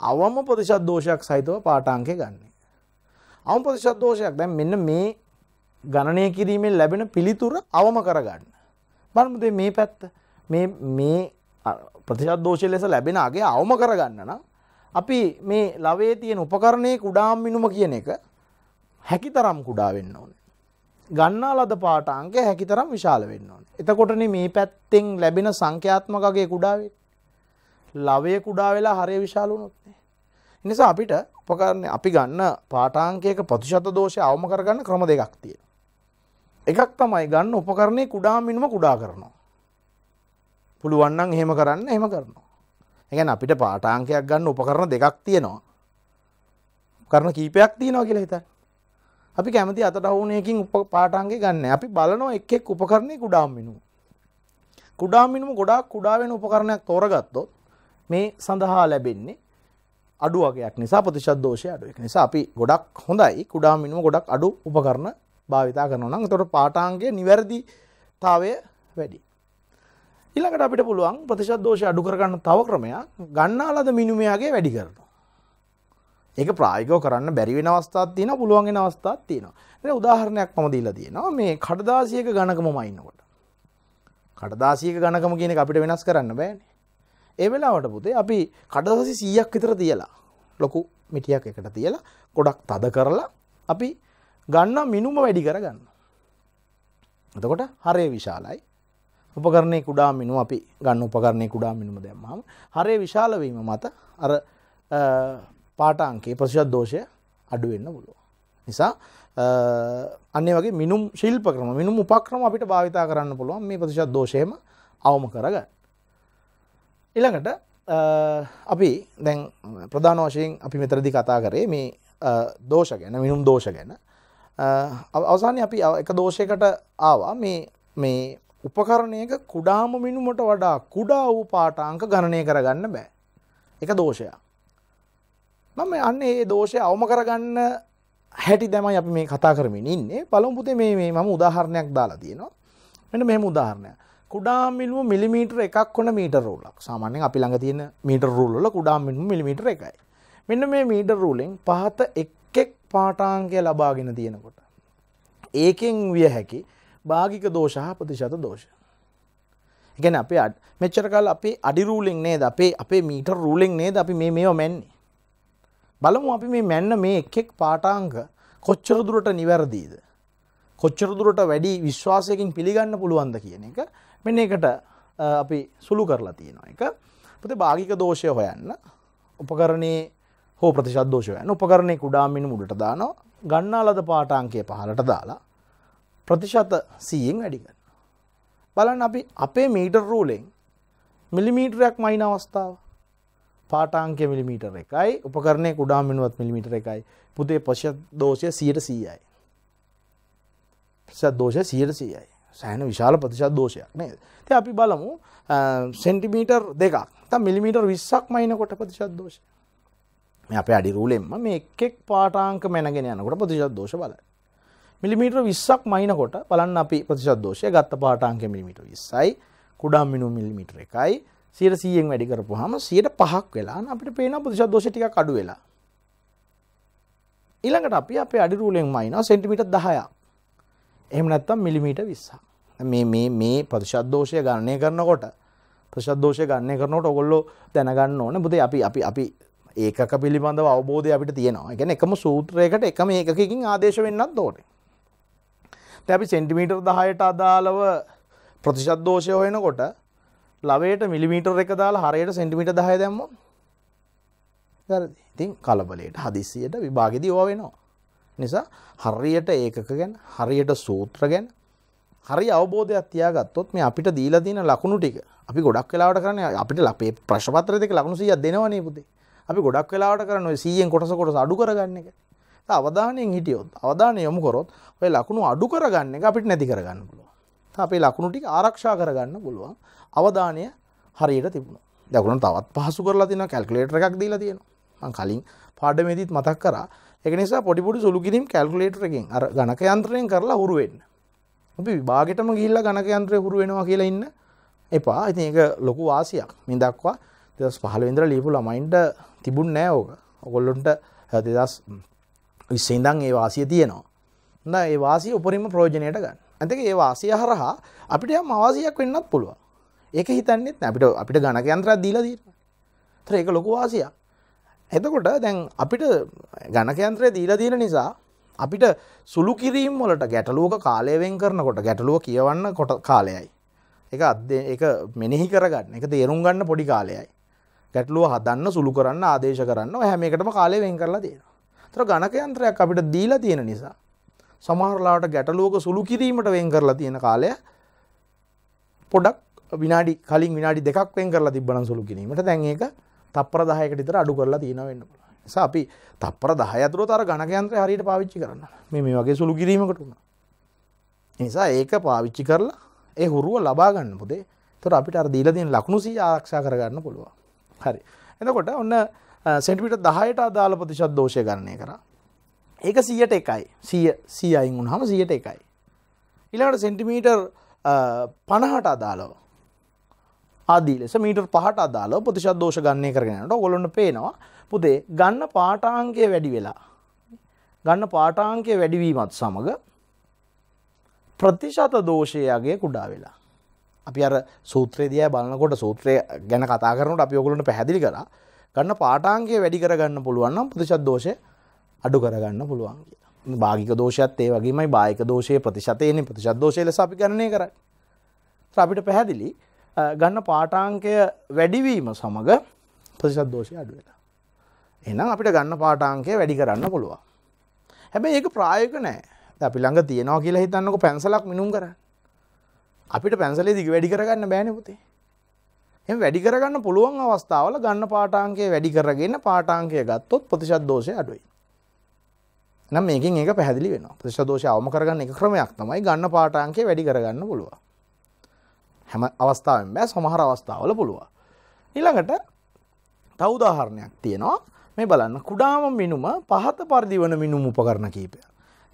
අවම ප්‍රතිශත් දෝෂයක් සහිතව පාටාංකය ගන්නේ. අවම ප්‍රතිශත් දෝෂයක් දැන් මෙන්න මේ ගණනය කිරීමෙන් ලැබෙන පිළිතුර අවම කරගන්න. බලමුද මේ පැත්ත මේ මේ ප්‍රතිශත් දෝෂය ලෙස ලැබෙන අගේ අවම කරගන්න නම් අපි මේ ලවේ තියෙන උපකරණය කුඩාම් මිනුම කියන එක හැකි තරම් කුඩා වෙන්න ඕනේ. ගන්නා ලද පාටාංක හැකිතරම් විශාල වෙන්න ඕන. එතකොටන මේ පැත්තෙන් ලැබෙන සංඛ්‍යාත්මකගේ කුඩාවේ ලවය කුඩා වෙලා හරය විශාලුනොත්නේ. නිසා අපිට උපකරන්න අපි ගන්න පාටාංකයක ප්‍රතිශත දෝෂය අවම කරගන්න ක්‍රම දෙකක් තියෙන. එකක් තමයි ගන්න උපකරණය කුඩා මිනිම කුඩා කරනවා. පුළුවන්නන් එහෙම කරන්න එහෙම කරනවා. එකන අපිට පාටාංකයක් ගන්න උපකරණ දෙකක් තියෙනවා. කරන කීපයක් තියෙනවා කියලා හිතන්න. අපි කැමති අතට හුනයකින් උප පාටන්ගේ ගන්න අපි බලනවා එක්ෙක් උපකරණය කුඩාම් මිනු. කුඩා මිනුම ගොඩක් කුඩාවෙන උපකරණයක් තෝරගත්තොත් මේ සඳහා ලැබෙන්නේ අඩුවගේයක් නිසා ප්‍රතිශද්දෝෂය අඩුවක් නිසා අපි ගොඩක් හොඳයි. කුඩා මිනුම ගොඩක් අඩු උපකරණ භාවිතා කරනනම් තොට පාටාන්ගේ නිවැරදි තාවය වැඩි. ඉළඟට අපිට පුළුවන් ප්‍රතිශද්දෝෂය අඩු කරගන්න තව ක්‍රමයක්. ගන්නාලද මිනිමයාගේ වැඩි කරනවා. ඒක ප්‍රායකෝ කරන්න බැරිවෙන අවස්ථාත් තියෙන පුළුවන්ගෙන අවස්ථාත් තියෙනවා. උදාහරණයක් මම දීලා තියෙනවා. මේ කඩදාසියක ගණකම මයින්නකොට කඩදාසියක ගණකම කියන අපිට වෙනස් කරන්න බෑනේ. ඒ වෙලාවට පුතේ අපි කඩදාසි 100ක් විතර තියලා ලොකු මිටියක් එකට තියලා ගොඩක් තද කරලා අපි ගන්න මිනුම වැඩි කරගන්න එතකොට හරය විශාලයි උපකරණය කුඩා මිනු අපි ගන්න උපකරණය කුඩා මිනුම දැම්මම හරය විශාලවීම මත අර පාටාංකේ ප්‍රසිෂත් දෝෂය අඩුවෙන්න පුළුව. නිසා අන්නේ වගේ මිනුම් ශිල්ප ක්‍රම මිනුම් උපක්‍රම අපිට භාවිතා කරන්න පුළුවන් මේ ප්‍රතිශත් දෝෂයම අවම කරගන්න. ඉළඟට අපි දැන් ප්‍රධාන වශයෙන් අපි මෙතරදි කතා කරේ මේ දෝෂ ගැන මිනුම් දෝෂ ගැන. අවසානය අපි එක දෝෂයකට ආවා. මේ මේ උපකරණයක කුඩාම මිනුමට වඩා කුඩා වූ පාටාංක ගණනය කරගන්න බෑ. එක දෝෂයක්. මම අන්න ඒ දෝෂය අවම කරගන්න හැටි දැමයි අපි මේ කතා කරමින් ඉන්නේ. පළමුපුතේ මේ මේ මම උදාහරණයක් දාලා තියෙනවා. මෙන්න මෙහෙම උදාහරණයක්. කුඩා මිලුම මිලිමීටර එකක් වන මීටර් රූලක් සාමාන්‍යයෙන් අපි ළඟ තියෙන මීටර් රූල් වල කුඩා මිලුම මිලිමීටර එකයි. මෙන්න මේ මීටර් රූලෙන් පහත එක් එක් පාඨාංකය ලබාගෙන තියෙනකොට ඒකෙන් විය හැකි භාගික දෝෂ හා ප්‍රතිශත දෝෂ. ඉගෙන අපේ මෙච්චර කාල අපේ අඩි රූලෙන් නේද? අපේ අපේ මීටර් රූලෙන් නේද අපි මේ මේවා මැන්නේ? බලමු අපි මේ මැන්න මේ එක්ෙක් පාටාංක කොච්චර දුරට නිවැරදීද. කොච්චර දුරට වැඩි විශ්වාසයකින් පිළිගන්න පුළුවන්ද කියන එක මෙන්න එකට අපි සුළු කරලා තියෙනවා එක පති භාගික දෝෂය හොයන්න උපකරණයේ හෝ ප්‍රතිශත් දෝෂයයන් උපකරණය කුඩාමින් මුඩට දානවා ගන්නාලද පාටාංකය පහලට දාලා ප්‍රතිශත සීයෙන් වැඩිගන්න. බලන්න අපි අපේ මීටර් රූලෙන් මිලිමීටරයක් මයින අවස්ථාව. පාටාංකය මිලිමීටර එකයි උපකරණය කුඩා මිනුවත් මිලිමිටර එකයි පුතේ පශ දෝෂය සියට සීයයි. ප්‍රසත් දෝෂය සියට සීයයි සෑන විශාල ප්‍රතිශත් දෝෂයක් නේද? ති අපි බලමු සෙන්ටිමීටර් දෙකක් ත මිලිමීටර් විස්සක් මයින කොට ප්‍රතිශත් දෝෂ අප අඩි රූලෙන්ම මේ එක්ෙක් පාටාංක මැනගෙන යනකොට ප්‍රතිශත් දෝෂ බල මිලිමීටර විස්සක් මයිනකොට බලන්න අපි ප්‍රතිශත් දෝෂය. ගත්ත පාටාංක මිලිමිට විස්සයි කුඩා මිනු මිලිමිටර එකයි. සියට සීයෙන් වැඩි කරපු හම සියට පහක් වෙලා අපිට පේන ප්‍රතිශත් දෝෂ ටික කඩු වෙලා. ඊළඟට අපි අපේ අඩිරූලෙන් මයින සෙන්ටිමිට දහයක්. එහම නැත්තම් මිලිමීට විස්සා මේ මේ මේ ප්‍රතිශද්දෝෂය ගණනය කරනකොට ප්‍රශද්දෝෂය ගන්න කරනට ඔගොල්ලෝ දැනගන්න ඕන බුද අපි අපි අපි ඒක පිළිබඳව අවබෝධය අපිට තියෙනවා. ගැන එකම සූත්‍රයකට එකම ඒකකින් ආදේශ වෙන්නත් දෝට තැපි සෙන්ටිමීටර් දහයට අදාළව ප්‍රතිශද්දෝෂය හොයනකොට ලවයට මිලිමීටර් එක දාලා හරයට සෙන්ටිමිට දහය දැම්ම ඉතින් කලබලයට හදිසියට විභාගෙද ඕ වෙනවා. නිසා හරියට ඒකක ගැන හරියට සූත්‍ර ගැන හරි අවබෝධයක් තියාගත්තොත් මේ අපිට දීලා තියෙන ලකුණු ටික අපි ගොඩක් වෙලාවට කරන්නේ අපිට අපේ ප්‍රශ්න දෙක ලකුණු 100ක් දෙනවනේ පුතේ. අපි ගොඩක් වෙලාවට කරන්නේ ඔය 100න් කොටස කොටස අඩු කරගන්න එක. අවධානයෙන් හිටියොත් අවධානය යොමු කරොත් ඔය ලකුණු අඩු කරගන්න එක අපිට නැති කරගන්න පුළුවන්. අපේ ලකුණු ටික ආරක්ෂා කරගන්න පුළුවන්. අවධානය හරියට තිබුණා. දැන් තවත් පහසු කරලා තියෙනවා කැල්කියුලේටර් එකක් දීලා තියෙනවා. මම කලින් පාඩමේදීත් මතක් කරා. ඒක නිසා පොඩි පොඩි සුළු කිරීම් කැල්කියුලේටර් එකෙන් අර ගණක යන්ත්‍රයෙන් කරලා හුරු වෙන්න. අපි විභාගෙටම ගිහිල්ලා ගණක යන්ත්‍රය හුරු වෙනවා කියලා ඉන්න එපා. ඉතින් ඒක ලොකු වාසියක්. මේ දක්වා 2015 ඉඳලා ලියපු ළමයින්ට තිබුණ නෑ ඕක. ඔයගොල්ලොන්ට 2020 ඉඳන් ඒ වාසිය තියෙනවා. හොඳයි ඒ වාසිය උපරිම ප්‍රයෝජනයට ගන්න. අන්තික ඒ වාසිය හරහා අපිට යම් අවාසියක් වෙන්නත් පුළුවන්. ඒක හිතන්නෙත් නෑ අපිට අපිට ගණක යන්ත්‍රයක් දීලා තියෙනවා. ඒතර ඒක ලොකු වාසියක්. එතකොට දැන් අපිට ගණක යන්ත්‍රය දීලා තියෙන නිසා අපිට සුළු කිරීම් වලට ගැටලුවක කාලය වෙන් කරනකොට ගැටලුව කියවන්න කොට කාලයයි. එක අත්දේ එක මෙනෙහි කරගන්න එක තේරුම් ගන්න පොඩි කාලයයි. ගැටලුව හදන්න සුළු කරන්න ආදේශ කරන්න හැම එකටම කාලය වෙන් කරලා තියෙනවා. තර ගණක යන්ත්‍රයක් අපිට දීලා තියෙන නිසා. සමහරලාට ගැටලුවක සුළු කිරීමට වෙන් කරලා තියෙන කාලය පොඩක් විනාඩි කලින් විනාඩි දෙකක් වෙන් කරලා තිබ්බනම් සුළු කිරීමට දැන් ඒක තප්පර 10කට විතර අඩු කරලා තියෙනවා වෙන්න පුළුවන්. නිසා අපි තප්පර 10 ඇතුළත අර ගණක යන්ත්‍රය හරියට පාවිච්චි කරන්න. මේ මේ වගේ සුළු කිරීමකට උනා. නිසා ඒක පාවිච්චි කරලා ඒ හුරුව ලබා ගන්න පුතේ. ඒතර අපිට අර දීලා තියෙන ලකුණු 100 ආරක්ෂා කරගන්න පුළුවන්. හරි. එතකොට ඔන්න සෙන්ටිමීටර් 10ට අදාළ ප්‍රතිශත දෝෂය ගණනය කරා. ඒක 100ට එකයි. 100 100 අයින් වුණාම 100ට එකයි. ඊළඟට සෙන්ටිමීටර් 50ට අදාළව ආදී ලෙස මීටර් 5ට අදාළව ප්‍රතිශත දෝෂ ගණනය කරගෙන යනකොට ඔයගොල්ලන්ට පේනවා පුතේ ගන්න පාඨාංකය වැඩි වෙලා ගන්න පාඨාංකය වැඩිවීමත් සමග ප්‍රතිශත දෝෂයගේ කුඩා වෙලා අපි අර සූත්‍රය දිහා බලනකොට සූත්‍රය ගැන කතා කරනකොට අපි ඔයගොල්ලන්ට පැහැදිලි කරා ගන්න පාඨාංකය වැඩි කරගන්න පුළුවන් නම් ප්‍රතිශත දෝෂය අඩු කරගන්න පුළුවන් කියලා. භාගික දෝෂයත් ඒ වගේමයි බාහික දෝෂයේ ප්‍රතිශතයනේ ප්‍රතිශත දෝෂය ලෙස අපි ගණනය කරන්නේ. අපිට පැහැදිලි ගන්න පාඨාංකය වැඩිවීම සමග ප්‍රතිශත දෝෂය අඩු වෙලා. එහෙනම් අපිට ගන්න පාඨාංකය වැඩි කරන්න පුළුවන්. හැබැයි ඒක ප්‍රායෝගික නෑ. අපි ළඟ තියනවා කියලා හිතන්නකො පැන්සලක් මිනුම් කරන්න. අපිට පැන්සලේ දිග වැඩි කරගන්න බෑනේ පුතේ. එහෙනම් වැඩි කරගන්න පුළුවන් අවස්ථාවල ගන්න පාඨාංකය වැඩි කරගෙන පාඨාංකය ගත්තොත් ප්‍රතිශත දෝෂය අඩුයි. නම් මේකෙන් ඒක පැහැදිලි වෙනවා. ප්‍රතිශත දෝෂය අවම කරගන්න එක ක්‍රමයක් තමයි ගන්න පාඨාංකය වැඩි කරගන්න පුළුවන්. හැම අවස්ථාවෙන් බෑ සමහර අවස්ථාවල පුළුවන්. ඊළඟට තව උදාහරණයක් තියෙනවා. මේ බලන්න කුඩාම මිනුම පහත පරිදි වන මිනුම් උපකරණ කීපය.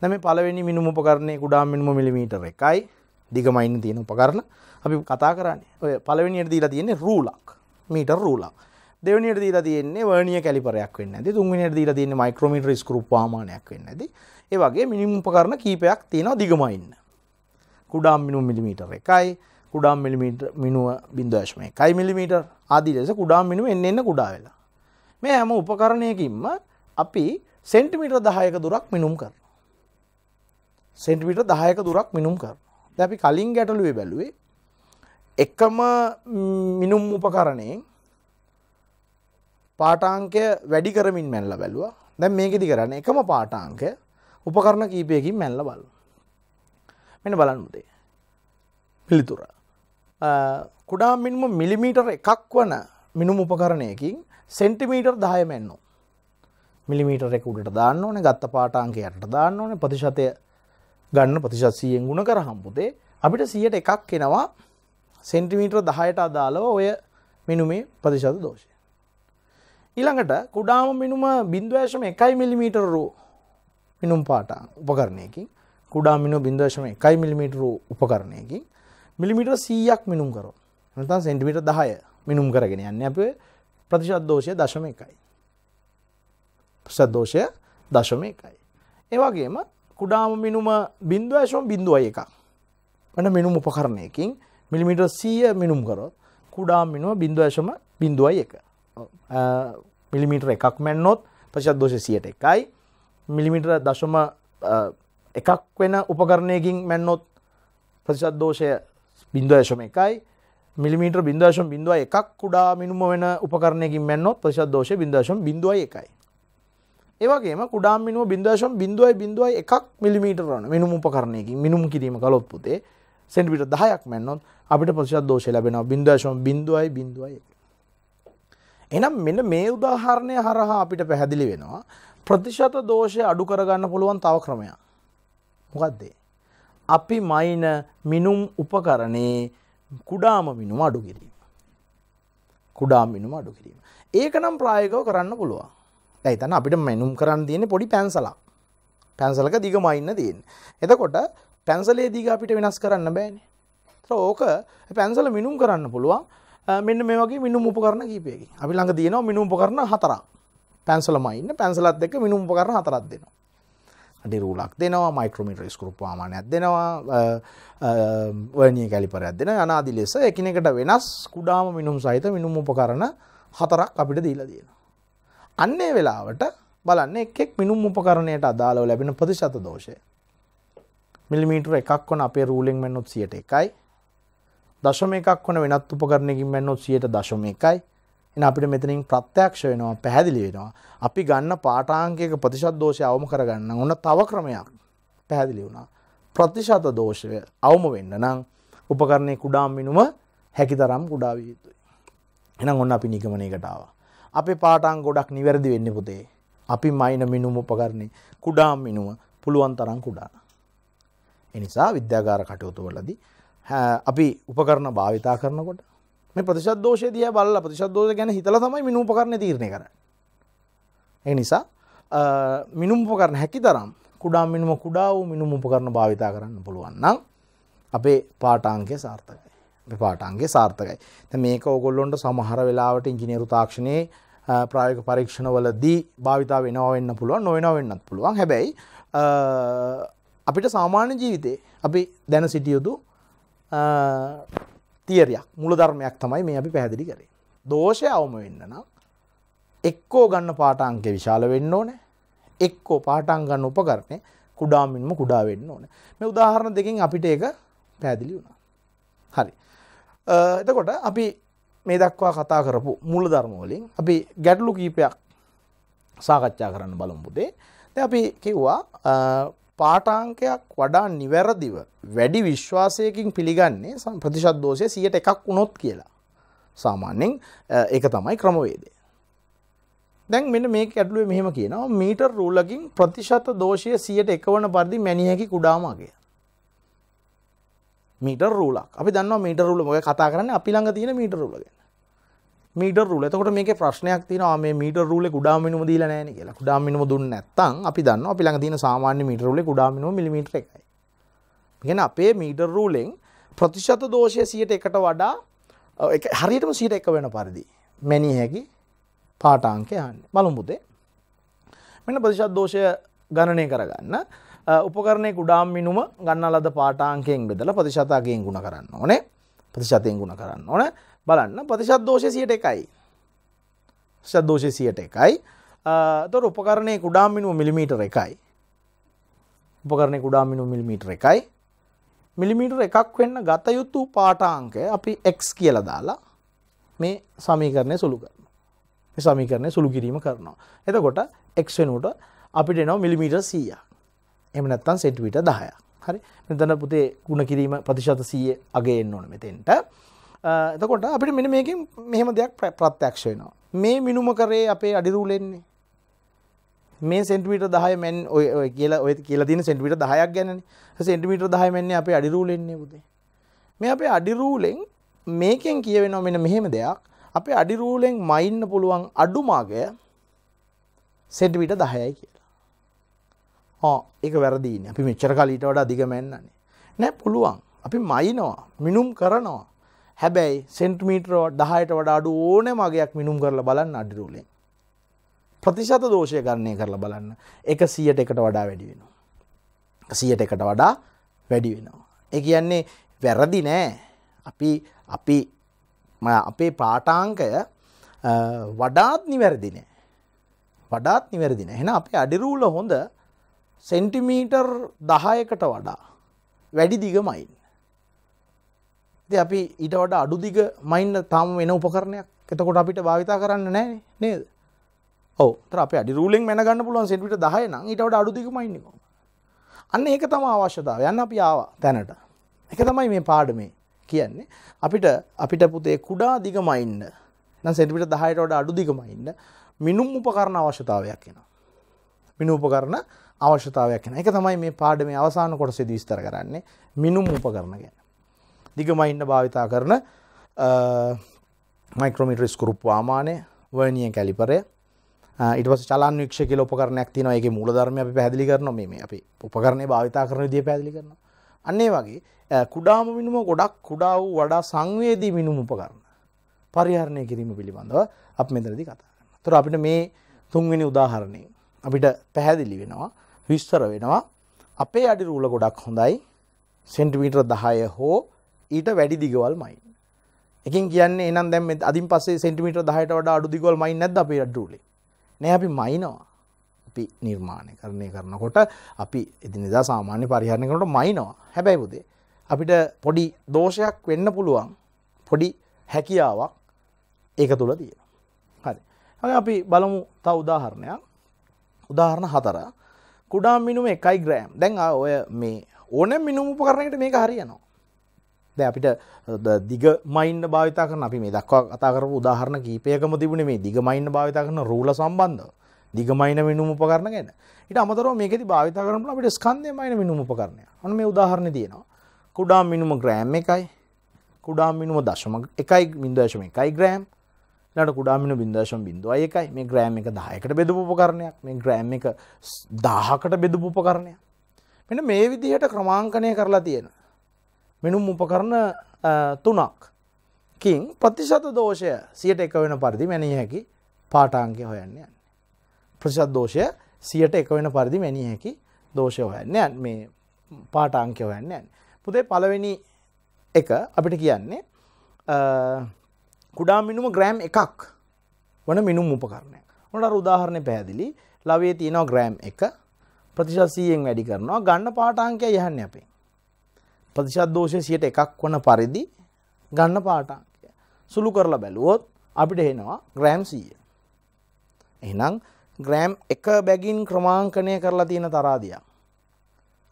දැන් මේ පළවෙනි මිනුම් උපකරණේ කුඩාම මිනුම මිලිමීටර් 1යි දිගමයින් තියෙන උපකරණ අපි කතා කරන්නේ. ඔය පළවෙනියට දීලා තියෙන්නේ රූලක්. මීටර් රූලක්. දෙවනියට දීලා තියෙන්නේ වර්නිය කැලිපරයක් වෙන්න ඇති. තුන්වෙනියට දීලා තියෙන්නේ මයික්‍රෝමීටර් ස්ක්‍රූ ප්‍රමාණයක් වෙන්න ඇති. ඒ වගේ මිනිමුම් උපකරණ කීපයක් තියෙනවා දිගමයින්. කුඩාම් මිනුම් මිලිමීටර් 1යි කුඩාම් මිලිමීටර් මිනුව 0.1 මිලිමීටර් ආදී ලෙස කුඩාම් මිනුම එන්න එන්න කුඩා වෙලා. මේ හැම උපකරණයකින්ම අපි සෙන්ටිමීටර් 10ක දුරක් මිනුම් කරනවා. සෙන්ටිමීටර් 10ක දුරක් මිනුම් කරනවා. දැන් අපි කලින් ගැටලුවේ බැලුවේ එකම මිනුම් උපකරණයෙන් පාඨාංකය වැඩි කරමින් මැනලා බැලුවා. දැන් මේකෙදි කරන්නේ එකම පාඨාංකය උපකරණ කීපයකින් මැනලා බලමු. මෙන්න බලන්න මුදේ. පිළිතුර. කුඩා මිනිම මිලිමීටර් එකක් වන මිනුම් උපකරණයකින් සෙන්ටිමීටර් දහය මැන්නු. මිලිමීටර් එක උඩට දාන්න ඕනේ ගත්ත පාටාංකයට දාන්න ඕනේ ප්‍රතිශතය ගන්න ප්‍රතිශත 100න් ගුණ කරාම පුතේ අපිට 100ට එකක් එනවා සෙන්ටිමීටර් 10ට අදාළව ඔය මිනුමේ ප්‍රතිශත දෝෂය. ඊළඟට කුඩාම මිනුම බින්දුවශම එකයි මිලිමීටරු මිනුම් පාට උපකරණයකින් කුඩා මිනු බින්දශම එකයි මිලිමිටරු උපකරණයකින් මිලිමිට සීයක් මිනුම් කර නතන් සෙන්ටිමිට දහය මිනුම් කරගෙන යන්න අප ප්‍රතිශද්දෝෂය දශම එකයි ප්‍රසද්දෝෂය දශම එකයි ඒවගේම කුඩාම මිනුම බින්දුවශම බින්දුවය එකක්. වන මිනුම් උපකරණයකින් මිලිමිට සීය මිනුම් කරොත් කුඩා මිනුව බින්දුවශම බින්දුවයි එක. මිලිමිටර එකක් මැන්නොත් ප්‍රශද්දෝෂ සියට එකයි. මිලිමිටර දශම එකක් වෙන උපකරණයකින් මැන්නොත් ප්‍රතිශද්දෝෂය බින්දුවශම එකයි මිලිමිට බින්දශම් බින්දුව එකක් කුඩා මිනිම වෙන උපකරණයකින් මැන්නොත් ප්‍රශද්දෝෂ බින්දශම් බින්දුව එකයි ඒවගේම කුඩා මිනුව බින්දශම් බින්දුවයි බින්දුවයි එකක් මිලිමීට රන මිනුම් උපකරණයකින් මිනුම් කිරීම කලොත් පුතේ සෙන්ටිපිට දහයක් මැන්නොත් අපිට ප්‍රතිශද්දෝෂය ලැබෙනවා බින්දශම බින්දුවයි බින්දුවයි එනම් මෙන්න මේ උදාහරණය හරහා අපිට පැහැදිලි වෙනවා ප්‍රතිශත දෝෂය අඩු කරගන්න පුළුවන් තව ක්‍රමයක්. මොකක්දේ. අපි මයින මිනුම් උපකරණේ කුඩාම මිනුම අඩු කිරීම. කුඩා මිනුම අඩු කිරීම. ඒක නම් ප්‍රායකව කරන්න පුළුවන්. ඇයිතන අපිට මෙනුම් කරන්න තියෙන පොඩි පැන්සලක්. පැන්සලක දිග මයින්න තියෙන්. එතකොට පැන්සලේ දිග අපිට වෙනස් කරන්න බෑනේ. ඕක පැන්සල මිනුම් කරන්න පුළුවන් මෙන්න මේ වගේ මිනුම් උපකරණ කීපයකි අපි ළඟ තියෙනවා මිනුම් උපකරණ හතරක් පැන්සලමයින්න පැන්සලත් දෙක මිනුම් උපකරණ හතරක් දෙනවා අඩි රූලක් දෙනවා මයික්‍රමිට ස්කරුප් වාමානයක් දෙනවා වනිය කැලිපරයක් දෙන අනාදි ලෙස එකනෙකට වෙනස් කුඩාම මිනුම් සහිත මිනුම් උපකරණ හතරක් අපිට දීලා තියෙන. අන්නේ වෙලාවට බලන්න එකෙක් මිනුම් උපකරණයට අදාළව ලැබෙන ප්‍රතිශත දෝෂය. මිලිමීටර එකක් වන අපේ රූලෙන් මෙන්නොත් සියට එකයි දශම එකක් වන වෙනත් උපකරණයකින් මැන්නොත් සියයට දශම එකයි එන අපිට මෙතනින් ප්‍රත්‍යක්ෂ වෙනවා පැහැදිලි වෙනවා. අපි ගන්න පාඨාංකයක ප්‍රතිශත දෝෂය අවම කරගන්න ඕන තව ක්‍රමයක් පැහැදිලි වුණා. ප්‍රතිශත දෝෂය අවම වෙන්න නම් උපකරණයේ කුඩාම් මිනුම හැකිතරම් කුඩා විය යුතුයි. එහෙනම් ඔන්න අපි නිගමනයකට ආවා. අපේ පාඨාංක ගොඩක් නිවැරදි වෙන්නේ පුතේ. අපි මයින මිනුම උපකරණේ කුඩාම් මිනුම පුළුවන් තරම් කුඩා. එනිසා විද්‍යාගාර කටයුතු වලදී අපි උපකරණ භාවිතා කරනකොට මේ ප්‍රතිශද්දෝෂය දිය බල්ල ප්‍රතිශද්දෝෂ ගැන හිතල තමයි මිනු උපකරණ තීරණය කර ඒ නිසා මිනුම් උපකරණ හැකි තරම් කුඩා මිනුම කුඩා වූ මිනුම් උපකරණ භාවිතා කරන්න පුළුවන් නම් අපේ පාටාංකය සාර්ථකයි. පාටන්ගේ සාර්ථකයි. මේක ඔගොල්ලොන්ට සමහර වෙලාවට ඉංජිනේරු තාක්ෂණයේ ප්‍රායක පරීක්ෂණවලදී භාවිතා වෙනවා වෙන්න පුළුවන් නොවෙන වෙන්නත් පුළුවන්. හැබැයි අපිට සාමාන්‍ය ජීවිතේ අපි දැන සිටියයුතු තියරයක් මුල ධර්මයක් තමයි මේ අපි පැහැදිලි කරේ. දෝෂය අවම වෙන්න නම් එක්කෝ ගන්න පාටාංක විශාල වෙන්න ඕන එක්කෝ පාටන් ගන්න උපකරණය කුඩාමින්ම කුඩා වෙන්න ඕන මේ උදාහරණ දෙකින් අපිට ඒක පැදිලි වුණා. හරි. එතකොට අපි මේ දක්වා කතා කරපු මුල ධර්මවලින් අපි ගැටලු කීපයක් සාකච්ඡා කරන්න බලම්පුදේ අපි කිව්වා පාටාංකයක් වඩා නිවැරදිව වැඩි විශ්වාසයකින් පිළිගන්නේ ප්‍රතිශද්දෝෂය සියට එකක් වුණොත් කියලා. සාමාන්‍යෙන් ඒක තමයි ක්‍රමවේදය. දැන් මෙන්න මේ ඇඩලුව මෙහෙම කියනවා මීටර් රූලකින් ප්‍රතිශත දෝෂය සියට එකවන පරිදි මැනියකි කුඩාමගේ. මීටර් රූලක් අපි දන්න මීට රුල මොය කතා කරන්න අපි ළඟ තියෙන මීට රුලගෙන මීට රුල එතකොට මේක ප්‍රශ්නයක් තියනවා මේ මීට රුල කුඩාමිනුම දීල නෑන කියලා. කුඩාමිනුම දුන්න නැත්තං අපි දන්න අපි ළඟ තියෙන සාමාන්‍ය මීට රුල කුඩාමිනුම මිලිමීටර එකයි. ගෙන අපේ මීට රූලෙන් ප්‍රතිශත දෝෂය සියට එකට වඩා හරියටම සිට එක වෙන පරිදි මැනි හැකි පාටාංකය යන්න බලමුදේ මෙන්න ප්‍රතිශත් දෝෂය ගණනය කරගන්න. උපකරණය කුඩාම් මිනුම ගන්න ලද පාටාංකයෙන් බෙදල ප්‍රතිශතාකයෙන් ගුණ කරන්න ඕනේ. ප්‍රතිශතයෙන් ගුණ කරන්න ඕන. බලන්න ප්‍රතිශත් දෝෂය සියට එකයි. ශදෝෂය සියට එකයි. තොර උපකරණය කුඩාමිනුව මිලිමීටර එකයි. උපකරණය කුඩාමිනු මිලිමීටර එකයි. මිලිමීටර එකක් වෙන්න ගත යුතු පාටාංකය අපි එක් කියල දාලා මේ සමීකරණය සුළු කරන සමීකරණය සුළු කිරීම කරනවා. එතකොට එක්වෙනුට අපිට එනවා මිලිමීටර් සීය එම නැත්තන් සෙට්විට දහය හරි? මෙතන පුතේ ගුණ කිරීම ප්‍රතිශත සීය අගේ එන්න ඕන මෙතෙන්ට. එතකොට අපිට මෙන මේකින් මෙහෙම දෙයක් ප්‍රත්‍යක්ෂ වෙනවා. මේ මිනුම කරේ අපේ අඩිරූලෙන්නේ. මේ සෙන්ටිමීට දහය මෙන් ඔය කියලා ඔය කියලා තින සෙන්ටිමීට දහයක් ගැන සෙන්ටිමීට දහය මෙන්නේ අපේ අඩිරූලෙන්නේ පුතේ. මේ අපේ අඩිරූලෙන් මේකෙන් කියවෙනවා මෙන මෙහෙම දෙයක්. අපේ අඩිරූලෙන් මයින්න පුළුවන් අඩුමාගය සෙට්විට දහයයි කියලා. ඒක වැරදිීන අපි මෙච්චර කලීට වඩා දිගමැන්නන්නේ නෑ පුළුවන්. අපි මයිනවා මිනුම් කරනවා. හැබැයි සෙන්ටමීටරෝ දහයට වඩා අඩු ඕන මගයක් මිනුම් කරලා බලන්න අඩිරුලෙන් ප්‍රතිශත දෝෂය කරණය කරලා බලන්න. එක සියට එකට වඩා වැඩි වෙනවා. සියට එකට වඩා වැඩි වෙනවා. ඒ කියන්නේ වැරදි නෑ. අපි අපි අපේ පාටාංකය වඩාත් නිවැරදිනෑ වඩාත් නිවැරදින එෙන අපේ අඩිරූල හොඳ සෙන්ටිමීටර් දහයකට වඩා වැඩි දිගමයින්. අපි ඊට වට අඩුදිග මයින්න තාම වෙන උපකරණයක්. එතකොට අපිට භාවිතා කරන්න නෑ නේද? ඔව. අප අඩිරූලෙන් මැනගන්න පුළුවන් සෙටවිට දහය නම් ඊටවට අඩුදිග මයින්නක අන්න ඒක තම අවශ්‍යතාව යන්න අපි ආවා තැනට එක තමයි මේ පාඩමේ කියන්නේ. අපිට අපිට පුතේ කුඩා දිගමයින්න නම් සෙටවිට දහයට වඩ අඩු දිගමයින්න මිනුම් උපකරණ අවශ්‍යතාවයක් එෙන මිනු උපකරණ අවශ්‍යතාවයක් එන එක තමයි මේ පාඩමේ අවසාන කොටස විස්තර කරන්නේ. මිනුම් උපකරණ ගැන. දිගමයින්න භාවිතා කරන මයික්‍රමිට ස්කරුප් වාමානය වර්නිය කැලිපරය ඉට චලන් වික්ෂ ලොපකරනයක් තින එක මුල ධර්ම අපි පැදිලි කරන මේ අපි උපකරණය භාවිතා කරන දිය පැදිලි කරන අන්නේ වගේ කුඩාම මිනුම ගොඩක් කුඩා වූ වඩා සංවේදී මිනුම් උපකරන පරිහරණය කිරීම පිළිබඳව අප මෙතරදි කතා කරන්න තුර අපිට මේ තුන්වෙනි උදාහරණය අපිට පැහැදිලි වෙනවා විස්තර වෙනවා. අපේ අඩි රූල ගොඩක් හොඳයි. සෙන්ටිමීටර් දහය හෝ ඊට වැඩි දිගවල් මයින්. එකින් කියන්නේ එනම් දැම් අදින් පස්සේ සෙන්ටිමිට දහයට වඩ අඩු දිගවල් මයි නැද අපේ අඩුලේ නෑ අපි මයිනවා. අපි නිර්මාණය කරණය කරනකොට අපි එදිනිදා සාමාන්‍ය පරිහරණයකට මයිනවා. හැබැයි පුදේ අපිට පොඩි දෝෂයක් වෙන්න පුළුවන්. පොඩි හැකියාවක් ඒක තුළ තියෙන හරි. හරි අපි බලමු තා උදාහරණයක්. උදාහරණ හතර කුඩා මිනුම එකයි ග්‍රෑම්. දැන් ඔය මේ ඕන මිනුම් උපකරණයට මේක හරියනවා. ද අපිට දිග මයින්න භාවිතා කරන අපි මේ දක්වා කතා කරපු උදාහරණ කීපයකම තිබුණ මේ දිග මයින්න භාවිතා කරන රූල සම්බන්ධ දිගමයින මිනුම් උපකරණ ගැන. ඉට අමතරව මේකෙති භාවිතා කරන අපිට ස්කන්දය මයින මිනුම් උපකරණය අන මේ උදාහරණ තියෙනවා. කුඩා මිනුම ග්‍රෑම් එකයි. කුඩා මිනුම දශම එකයි බින්දශම එකයි ග්‍රෑම්. ලට කුඩාමින බින්දශම් බින්දුව එකයි. මේ ග්‍රෑම් එක දායකට බෙදපු උපකරණයක්. මේ ග්‍රෑම් එක දාහකට බෙදපු උපකරණය මෙන මේ විදිහට ක්‍රමාංකනය කරලා තියෙන මිනුම් උපකරණ තුනක්. කින් ප්‍රතිශත දෝෂය සියට එක වෙන පරිදි මැනිය හැකි පාටාංකය හොයන්න යන්න. ප්‍රතිශත් දෝෂය සියට එක වෙන පරිදි මැනිය හැකි දෝෂය හොයන්න මේ පාටාංකය හොයන්න යන්න. පුදේ පළවෙනි එක අපිට කියන්නේ කුඩා මිනුම ග්‍රෑම් එකක් වන මිනුම් උපකරණය ඔට උදාහරණය පැහැදිලි. ලවේ තියෙනවා ග්‍රෑම් එක. ප්‍රතිශසීයෙන් වැඩි කරනවා. ගන්න පාටාංකය යහන්න අපේ. ප්‍රතිශත් දෝෂය සියට එකක් වන පරිදි ගන්න පාටාංකය. සුළු කරලා බැලුවොත් අපිට එනවා ග්‍රෑම් සීය. එහනම් ග්‍රෑම් එක බැගින් ක්‍රමාංකනය කරලා තියෙන තරාදියක්.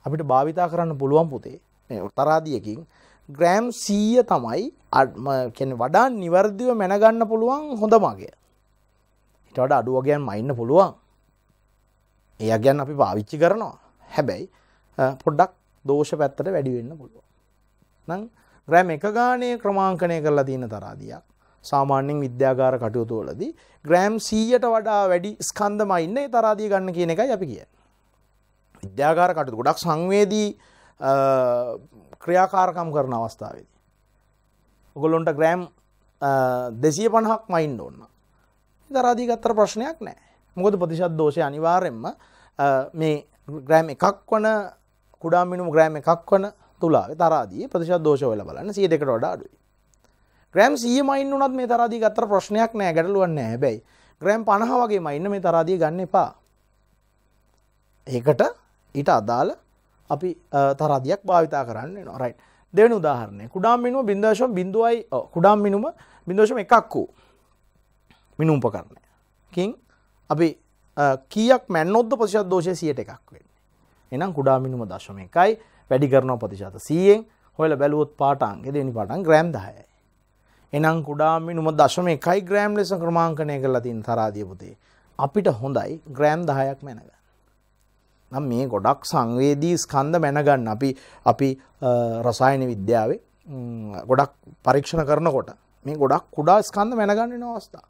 අපිට භාවිතා කරන්න පුළුවන් පුතේ තරාදියකින් ග්‍රෑම් සීය තමයි වඩා නිවර්දිව මැනගන්න පුළුවන් හොඳ මගේ. ඉට වඩ අඩුවගයන් මයින්න පුළුවන්. ඒ ගැන් අපි පාවිච්චි කරනවා හැබැයි පොඩ්ඩක් දෝෂ පැත්තට වැඩිවෙන්න පුළුව. නං ග්‍රෑම් එක ගානය ක්‍රමාංකනය කරලා තියෙන තරාදියක් සාමාන්‍යෙන් විද්‍යාගාර කටයුතුවලදී ග්‍රෑම් සීයට වඩා වැඩි ස්කන්දම ඉන්න තරාදිය ගන්න කියන එකයි අපි කිය. විද්‍යාගාර කටයුතු ගොඩක් සංවේදී ක්‍රියාකාරකම් කරන අවස්ථාවේදී. ඔගොලොන්ට ග්‍රෑම් දෙසිය පණහක් මයින්ඩ ඔන්න. තරාදී ගත්තර ප්‍රශ්නයක් නෑ මොකද ප්‍රතිශත් දෝෂය අනිවාරෙන්ම මේ ග්‍රෑම් එකක් වන කුඩාමිනුම් ග්‍රෑම් එකක් වන තුලා තරාදී ප්‍රතිශත් දෝෂ වෙල බලන්න සිය දෙකට වඩා අඩුයි. ග්‍රෑම් සිය මයින් වනත් මේ තරාදී ගත්තර ප්‍රශ්නයක් නෑ ගැටලුවන්න හැබැයි ග්‍රෑම් පණහ වගේ මයින්න මේ තරාදී ගන්න එපා. ඒකට ඊට අදාළ අපි තරාදියක් භාවිතා කරන්න නොරයි දෙවන උදාහරණය. කුඩාම් මිනුව බින්දශම් බිඳුවයි කුඩාම් මිනුම බින්දෝෂම එකක් වූ මිනුම්ප කරණය කින් අපි කියක් මැන්නොද්ද ප්‍රතිශත් දෝෂය? සියට එකක් වෙන්න එනම් කුඩා මිනුම දශම එකයි වැඩි කරනව ප්‍රතිශත සීයෙන් හොල බැලුවොත් පාටන්ගේ දෙනි පටන් ග්‍රෑම් දහයයි. එනම් කුඩා මිනුම දශම එකයි ග්‍රෑම් ලෙස ක්‍රමාංකනය කරලා තින් තරාදියපුතේ අපිට හොඳයි ග්‍රෑම් දහයක් මැනග. නම් මේ ගොඩක් සංවේදී ස්කන්ද මැනගන්න අපි අපි රසායන විද්‍යාවේ ගොඩක් පරීක්ෂණ කරනකොට මේ ගොඩක් කුඩා ස්කන්ධ මැනගන්න අවස්ථා.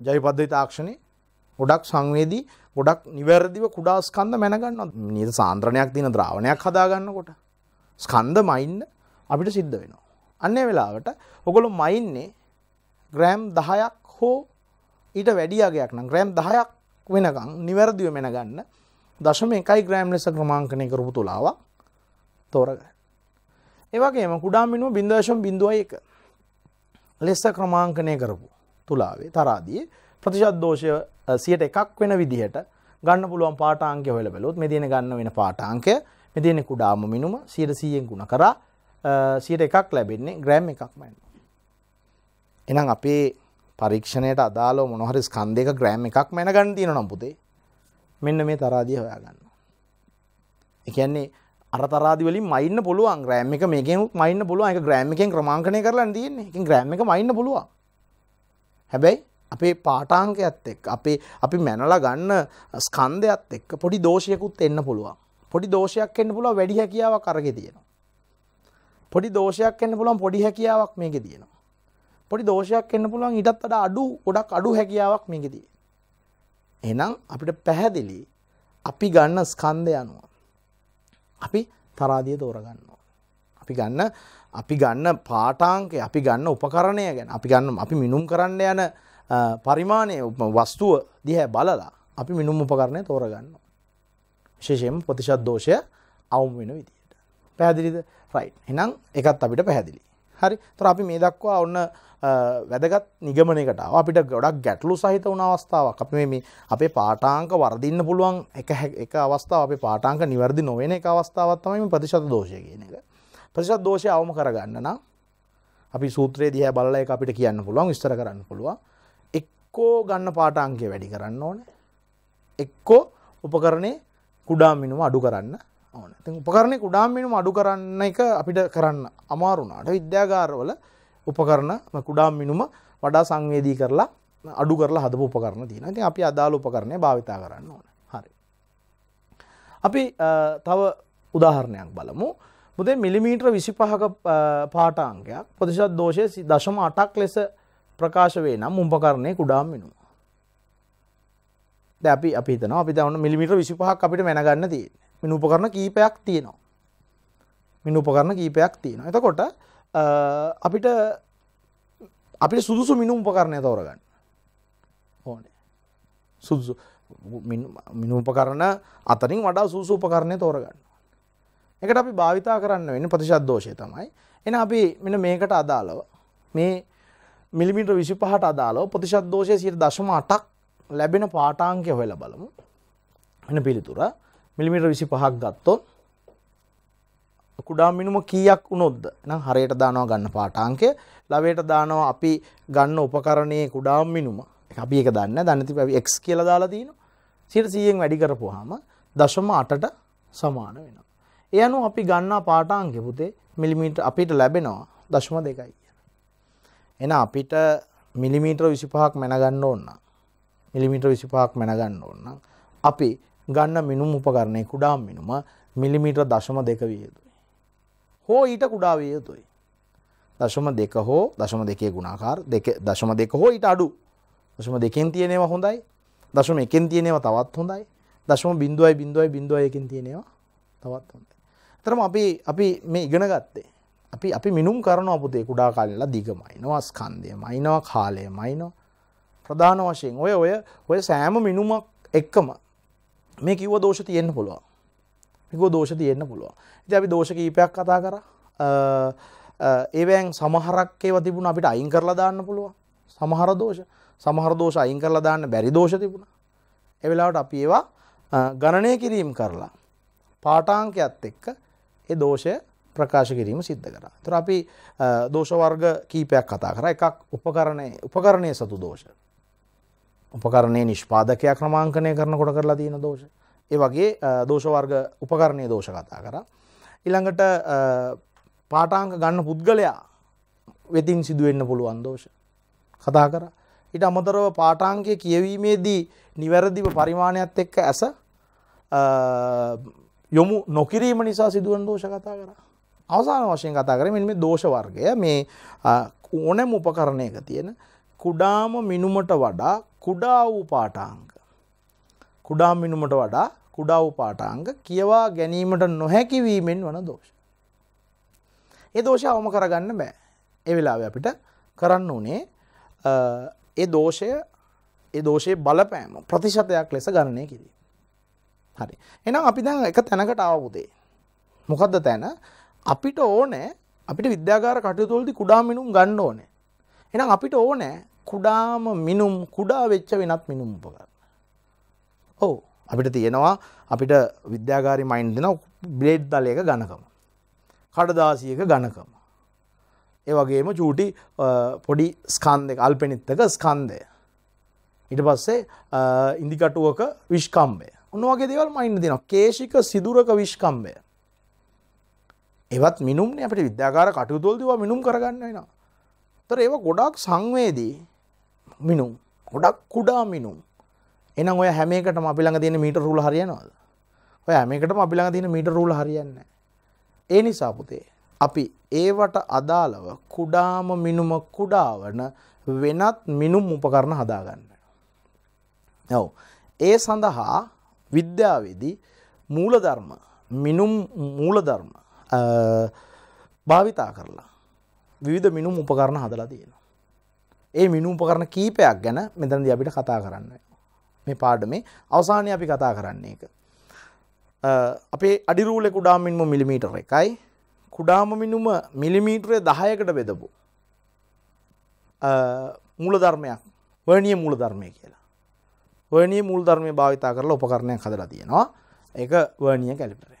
ජයි පද්ධති තාක්ෂණය ගොඩක් සංවේදී ගොඩක් නිවැරදිව කුඩා ස්කන්ධ මැනගන්න නිද සාන්ද්‍රණයක් තින ද්‍රාවණයක් හදාගන්නකොට ස්කන්ධ මයින්න අපිට සිද්ධ වෙනවා. අන්නේ වෙලාවට ඔගොලු මයින්නේ ග්‍රෑම් දහයක් හෝ ඊට වැඩියගයක් නම් ග්‍රෑම් දහයක් වෙනකං නිවැරදිව මෙනගන්න දශම එකයි ග්‍රෑම් ලෙස ක්‍රමාංකනය කරපු තුලාවක් තෝරග. ඒවගේම කුඩා මිනුව බින්දශම් බිඳුව එක ලෙස්ස ක්‍රමාංකනය කරපු තුලාවේ තරාදිය ප්‍රතිශද්දෝෂය සියට එකක් වෙන විදිහට ගන්න පුළුවන් පාටාංක හොල බැලොත් මෙදින ගන්න වෙන පාටාංකය මෙදින කුඩාම මිනුම සියට සීයෙන් ගුණ කරා සියට එකක් ලැබෙන්නේ ග්‍රෑම් එකක් මැන්න. එනම් අපේ පරීක්ෂණයට අදාලෝ මොනහරි ස්කන්දයක ග්‍රෑම් එකක් මැන ගන්න තියෙන නම්පුතේ මෙන්න මේ තරාදිය හොයාගන්න. එකන්නේ අර තරාදි වලින් මයින්න පුළුවන් ග්‍රෑම් එක මේකෙන් මයින්න පුළුවන් එක ග්‍රෑම් එකෙන් ක්‍රමාංකනය කරලා තියෙන්නේ. එකෙන් ග්‍රෑම් එක මයින්න පුළුවන්. හැබැයි අපේ පාටාංකයත් එක්ක අපේ අපි මැනලා ගන්න ස්කන්ධයත් එක්ක පොඩි දෝෂයකුත් එන්න පුළුවන්. පොඩි දෝෂයක් එන්න පුළුවන් වැඩි හැකියාවක් අරගෙන තියෙනවා. පොඩි දෝෂයක් එන්න පුළුවන් පොඩි හැකියාවක් මේකේ තියෙනවා. පොඩි දෝෂයක් එන්න පුළුවන් ඊටත් වඩා අඩු ගොඩක් අඩු හැකියාවක් මේකේ තියෙනවා. එහෙනම් අපිට පැහැදිලි අපි ගන්න ස්කන්ධය අනුව අපි තරාදිය තෝරගන්නවා. අපි ගන්න අපි ගන්න පාටාංකය අපි ගන්න උපකරණය ගැන අපි ගන්න අපි මිනුම් කරන්න යන පරිමාණය වස්තුව දිහැ බලලා අපි මිනුම් උපකරණය තෝරගන්න. විශේෂයෙන් ප්‍රතිශත් දෝෂය අවුම් වෙන විදියට. පැහැදිලිද රයි් එනම් එකත් අපිට පැහැදිලි. හරි තොර අපි මේ දක්වා ඔන්න වැදගත් නිගමනකට අපිට ගොඩක් ගැටලු සහිත වන අවස්ථාවක් අප මේ අපේ පාටාංක වර්දින්න පුළුවන් එක එක අවස්ථාව අපේ පාටාංක නිවැරදි නොවෙන එක අවස්ථාවත්තමම ප්‍රතිශත දෝෂය කියන එක. ප්‍රතිශත් දෝෂය අවම කරගන්න නම් අපි සූත්‍රයේ දිහ බලල එක අපිට කියන්න පුළුවන් විස්තර කරන්න පුළුවන් එක්කෝ ගන්න පාටාංකය වැඩි කරන්න ඕන. එක්කෝ උපකරණය කුඩාමිනුම අඩු කරන්න ඕන. උපකරණය කුඩාමිනුම අඩු කරන්න එක අපිට කරන්න අමාරුනාට විද්‍යාගාරවල උපකරණ කුඩාම් මිනුම වඩා සංවේදී කරලා අඩු කරලා හදපු උපකරණ තියෙන ති අපි අදාළ උපකරණය භාවිතා කරන්න ඕන. හරි. අපි තව උදාහරණයක් බලමු. මුදේ මිලිමීට්‍ර විසි පහක පාටාංකයක් ප්‍රතිශත් දෝෂය දශම අටක් ලෙස ප්‍රකාශ වේ නම් උම්පකරණය කුඩාම් මිනුම. ද අපි අපි තන අපි තවන මිලිමිට විසි පහක් අපිට මැනගන්න තිය මිනුපකරන කීපයක් තියෙනවා. මිනුපකරන කීපයක් තියෙන. එතකොට අපිට අපිට සුදුසු මිනුම් උපකරණය තෝරගන්න ඕනේ සුදුසු මිනුපකරණ අතරින් වඩා සුසු උපකරණය තෝරගන්න එකට අපි භාවිතා කරන්න වෙන ප්‍රතිශත් දෝෂය තමයි එන අපි මෙන මේකට අදාළව මේ මිලිමිට විසි පහට අදාලව ප්‍රතිශත් දෝෂය සිට දශම අටක් ලැබෙන පාටාංකය හොල බලමු. එන පිළිතුර. මිලිමිට විසි පහක් ගත්තොත් කුඩා මිනුම කීයක් වුණොත්ද? නම් හරියට දානවා ගන්න පාටාංකය ලවයට දානවා අපි ගන්න උපකරණයේ කුඩාම් මිනුම. අපි එක දන්න දන්නති පැවි එක් කියල දාලා දීන සිට සීයෙන් වැඩි කරපුහම දශම අටට සමාන වෙනවා. ඒ අනු අපි ගන්නා පාටාංකෙ පුතේ මිලිමීට අපිට ලැබෙනවා දශම දෙකයි. එන අපිට මිලිමීට්‍ර විසිපහක් මැනගන්න ඕන්න මිලිමිට්‍ර විසිපහක් මැනගන්න ඕන්න අපි ගන්න මිනුම් උපකරණය කුඩාම් මිනුම මිලිමීට්‍ර දශම දෙක විය යුතුයි. හෝ ඊට කුඩා විය යුතුයි. දශම දෙක හෝ දශම දෙකේ ගුණාකාර දෙක දශම දෙක හෝ ඊට අඩු දශම දෙකෙන් තියෙනවා හොඳයි දශම එකෙන් තියෙනවා තවත් හොඳයි දශම බිඳුවයි බිඳුවයි බිඳුවයකින් තියෙනවා තවත් හොඳයි. තරම අපි අපි මේ ඉගෙන ගත්තේ අපි අපි මිනුම් කරනවා පුතේ කුඩා කාලෙලා දිගමයිනවා ස්කන්ධය මයිනවා කාලය මයිනවා ප්‍රධාන වශයෙන් ඔය ඔය ඔය සෑම මිනුමක් එක්කම මේ කිව්ව දෝෂ තියෙන්න පුළුවන්. මිකෝ දෝෂ තියෙන්න පුළුවන්. ඉති අපි දෝෂ කීපයක් කතා කර. ඒවැන් සමහරක් ඒව තිබුණ අපිට අයින් කරලා දාන්න පුළුවන්. සමහර දෝෂ. සමහර දෝෂ අයින් කරලා දාන්න බැරි දෝෂ තිබුණ. එවෙලාවට අපි ඒවා ගණනය කිරීම් කරලා පාටාංකයත් එක්ක ඒ දෝෂය ප්‍රකාශ කිරීම සිද්ධ කර. තුර අපි දෝෂ වර්ග කීපයක් කතා කර. එකක් උපකරණය උපකරණය සතු දෝෂ. උපකරණය නිෂ්පාදකයක් ක්‍රමාංකනය කරන කොට කරලා තියෙන දෝෂ. ඒ වගේ දෝෂ වර්ග උපකරණය දෝෂ කතා කර. ඉළඟට පාටාංක ගන්න පුද්ගලයා වෙතින් සිදුවෙන්න පුළුවන් දෝෂ කතා කර. ඉට අමතරව පාටාංකය කියවීමේදී නිවැරදිව පරිමාණයක් එක්ක ඇස යොමු නොකිරීම නිසා සිදුවන් දෝෂ කතා කර. අවසාන වශයෙන් කතා කරේ මෙන්න මේ දෝෂ වර්ගය මේ ඕනෑම උපකරණයක තියෙන කුඩාම මිනුමට වඩා කුඩා වූ පාඨාංග කුඩා මිනුමට වඩා කුඩා වූ පාඨාංග කියවා ගැනීමට නොහැකි වීමෙන් වන දෝෂ. ඒ දෝෂය අවම කරගන්න බෑ. ඒ වෙලාවේ අපිට කරන්න උනේ ඒ දෝෂය ඒ දෝෂයේ බලපෑම ප්‍රතිශතයක් ලෙස ගණනය කිරීම. හරි. එහෙනම් අපි දැන් එක තැනකට ආවුදේ. මොකද්ද තැන? අපිට ඕනේ අපිට විද්‍යාගාර කටයුතු වලදී කුඩා මිනුම් ගන්න ඕනේ. එහෙනම් අපිට ඕනේ කුඩාම මිනුම් කුඩා වෙච්ච වෙනත් මිනුම් උපකරණ. ඔව් අපිට තියෙනවා අපිට විද්‍යාගාරි මයින්ඩ් දෙන බ්ලේඩ් දලයක ඝනකම. කඩදාසියක ඝනකම. ඒ වගේම චූටි පොඩි ස්කන්ධයක අල්පෙනිත්තක ස්කන්ධය. ඊට පස්සේ ඉන්දිකටුවක විශ්කම්බය. ඔන්න වගේ දේවල් මයින්ඩ් දෙනවා. කේශික සිදුරක විශ්කම්බය. ඒවත් මිනුම්නේ අපිට විද්‍යාකාර කටයුතු වලදී මිනුම් කරගන්න වෙනවා. ඒතර ඒව ගොඩක් සංවේදී මිනුම්. ගොඩක් කුඩා මිනුම්. එහෙනම් ඔය හැම එකටම අපි ළඟ තියෙන මීටර රූල හරියනවද? ඔය හැම එකටම අපි ළඟ තියෙන මීටර රූල හරියන්නේ නැහැ. ඒ නිසා පුතේ අපි ඒවට අදාළව කුඩාම මිනුම කුඩාවන වෙනත් මිනුම් උපකරණ හදාගන්න. ඔව්. ඒ සඳහා විද්‍යාවේදී මූලධර්ම මිනුම් මූලධර්ම භාවිතා කරලා විවිධ මිනුම් උපකරණ හදලා තියෙනවා. ඒ මිනුම් උපකරණ කීපයක් ගැන මෙතනදී අපිට කතා කරන්න මේ පාඩමේ අවසානයේ අපි කතා කරන්නේ ඒක. අපේ අඩිරූලේ කුඩාම මිනුම මිලිමීටර එකයි කුඩාම මිනුම මිලිමීටරය 10කට බෙදපු මූලධර්මයක් වර්ණීය මූලධර්මය කියලා. වර්ණීය මූලධර්මය භාවිතා කරලා උපකරණයක් හදලා තියෙනවා. ඒක වර්ණීය කැලිපරය.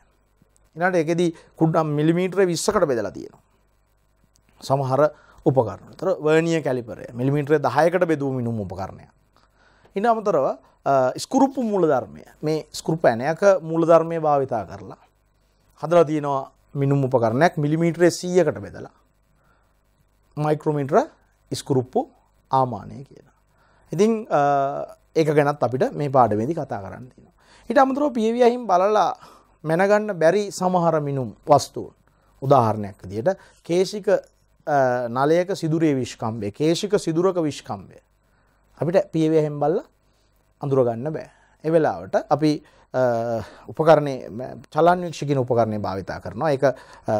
එනට එකෙදී කුඩ්ඩම් මිලිමීට්‍ර විස්සකට බෙදලා තියෙනවා. සමහර උපකරන තර වර්නිය කැලිපරය මිලිමිට්‍ර දහයකට බෙදුව මිනුම් උපකරණය. ඉන්න අමතරව ස්කුරුප්පු මූල ධර්මය මේ ස්කෘප ඇනයක මූල ධර්මය භාවිතා කරලා. හදලා තියෙනවා මිනුම් උපකරණයක් මිලිමීට්‍රේ සීයකට බෙදලා. මයික්‍රෝමිට්‍ර ස්කුරුප්පු ආමානය කියලා. ඉතිං ඒක ගැනත් අපිට මේ පාඩමේදි කතා කරන්න තියෙනවා. හිට අමතරෝ පියවියහිම් බලලා මැනගන්න බැරි සමහර මිනුම් වස්තුූන්. උදාහරණයක් දියට කේෂික නලයක සිදුරේ විශ්කම්බේ කේෂික සිදුරක විශ්කම්බය අපිට පියවහෙම් බල්ල අඳුරගන්න බෑ. එවෙලාවට අපි උපකරණය චලන් වික්ෂකින උපකරණය භාවිතා කරනවා. එක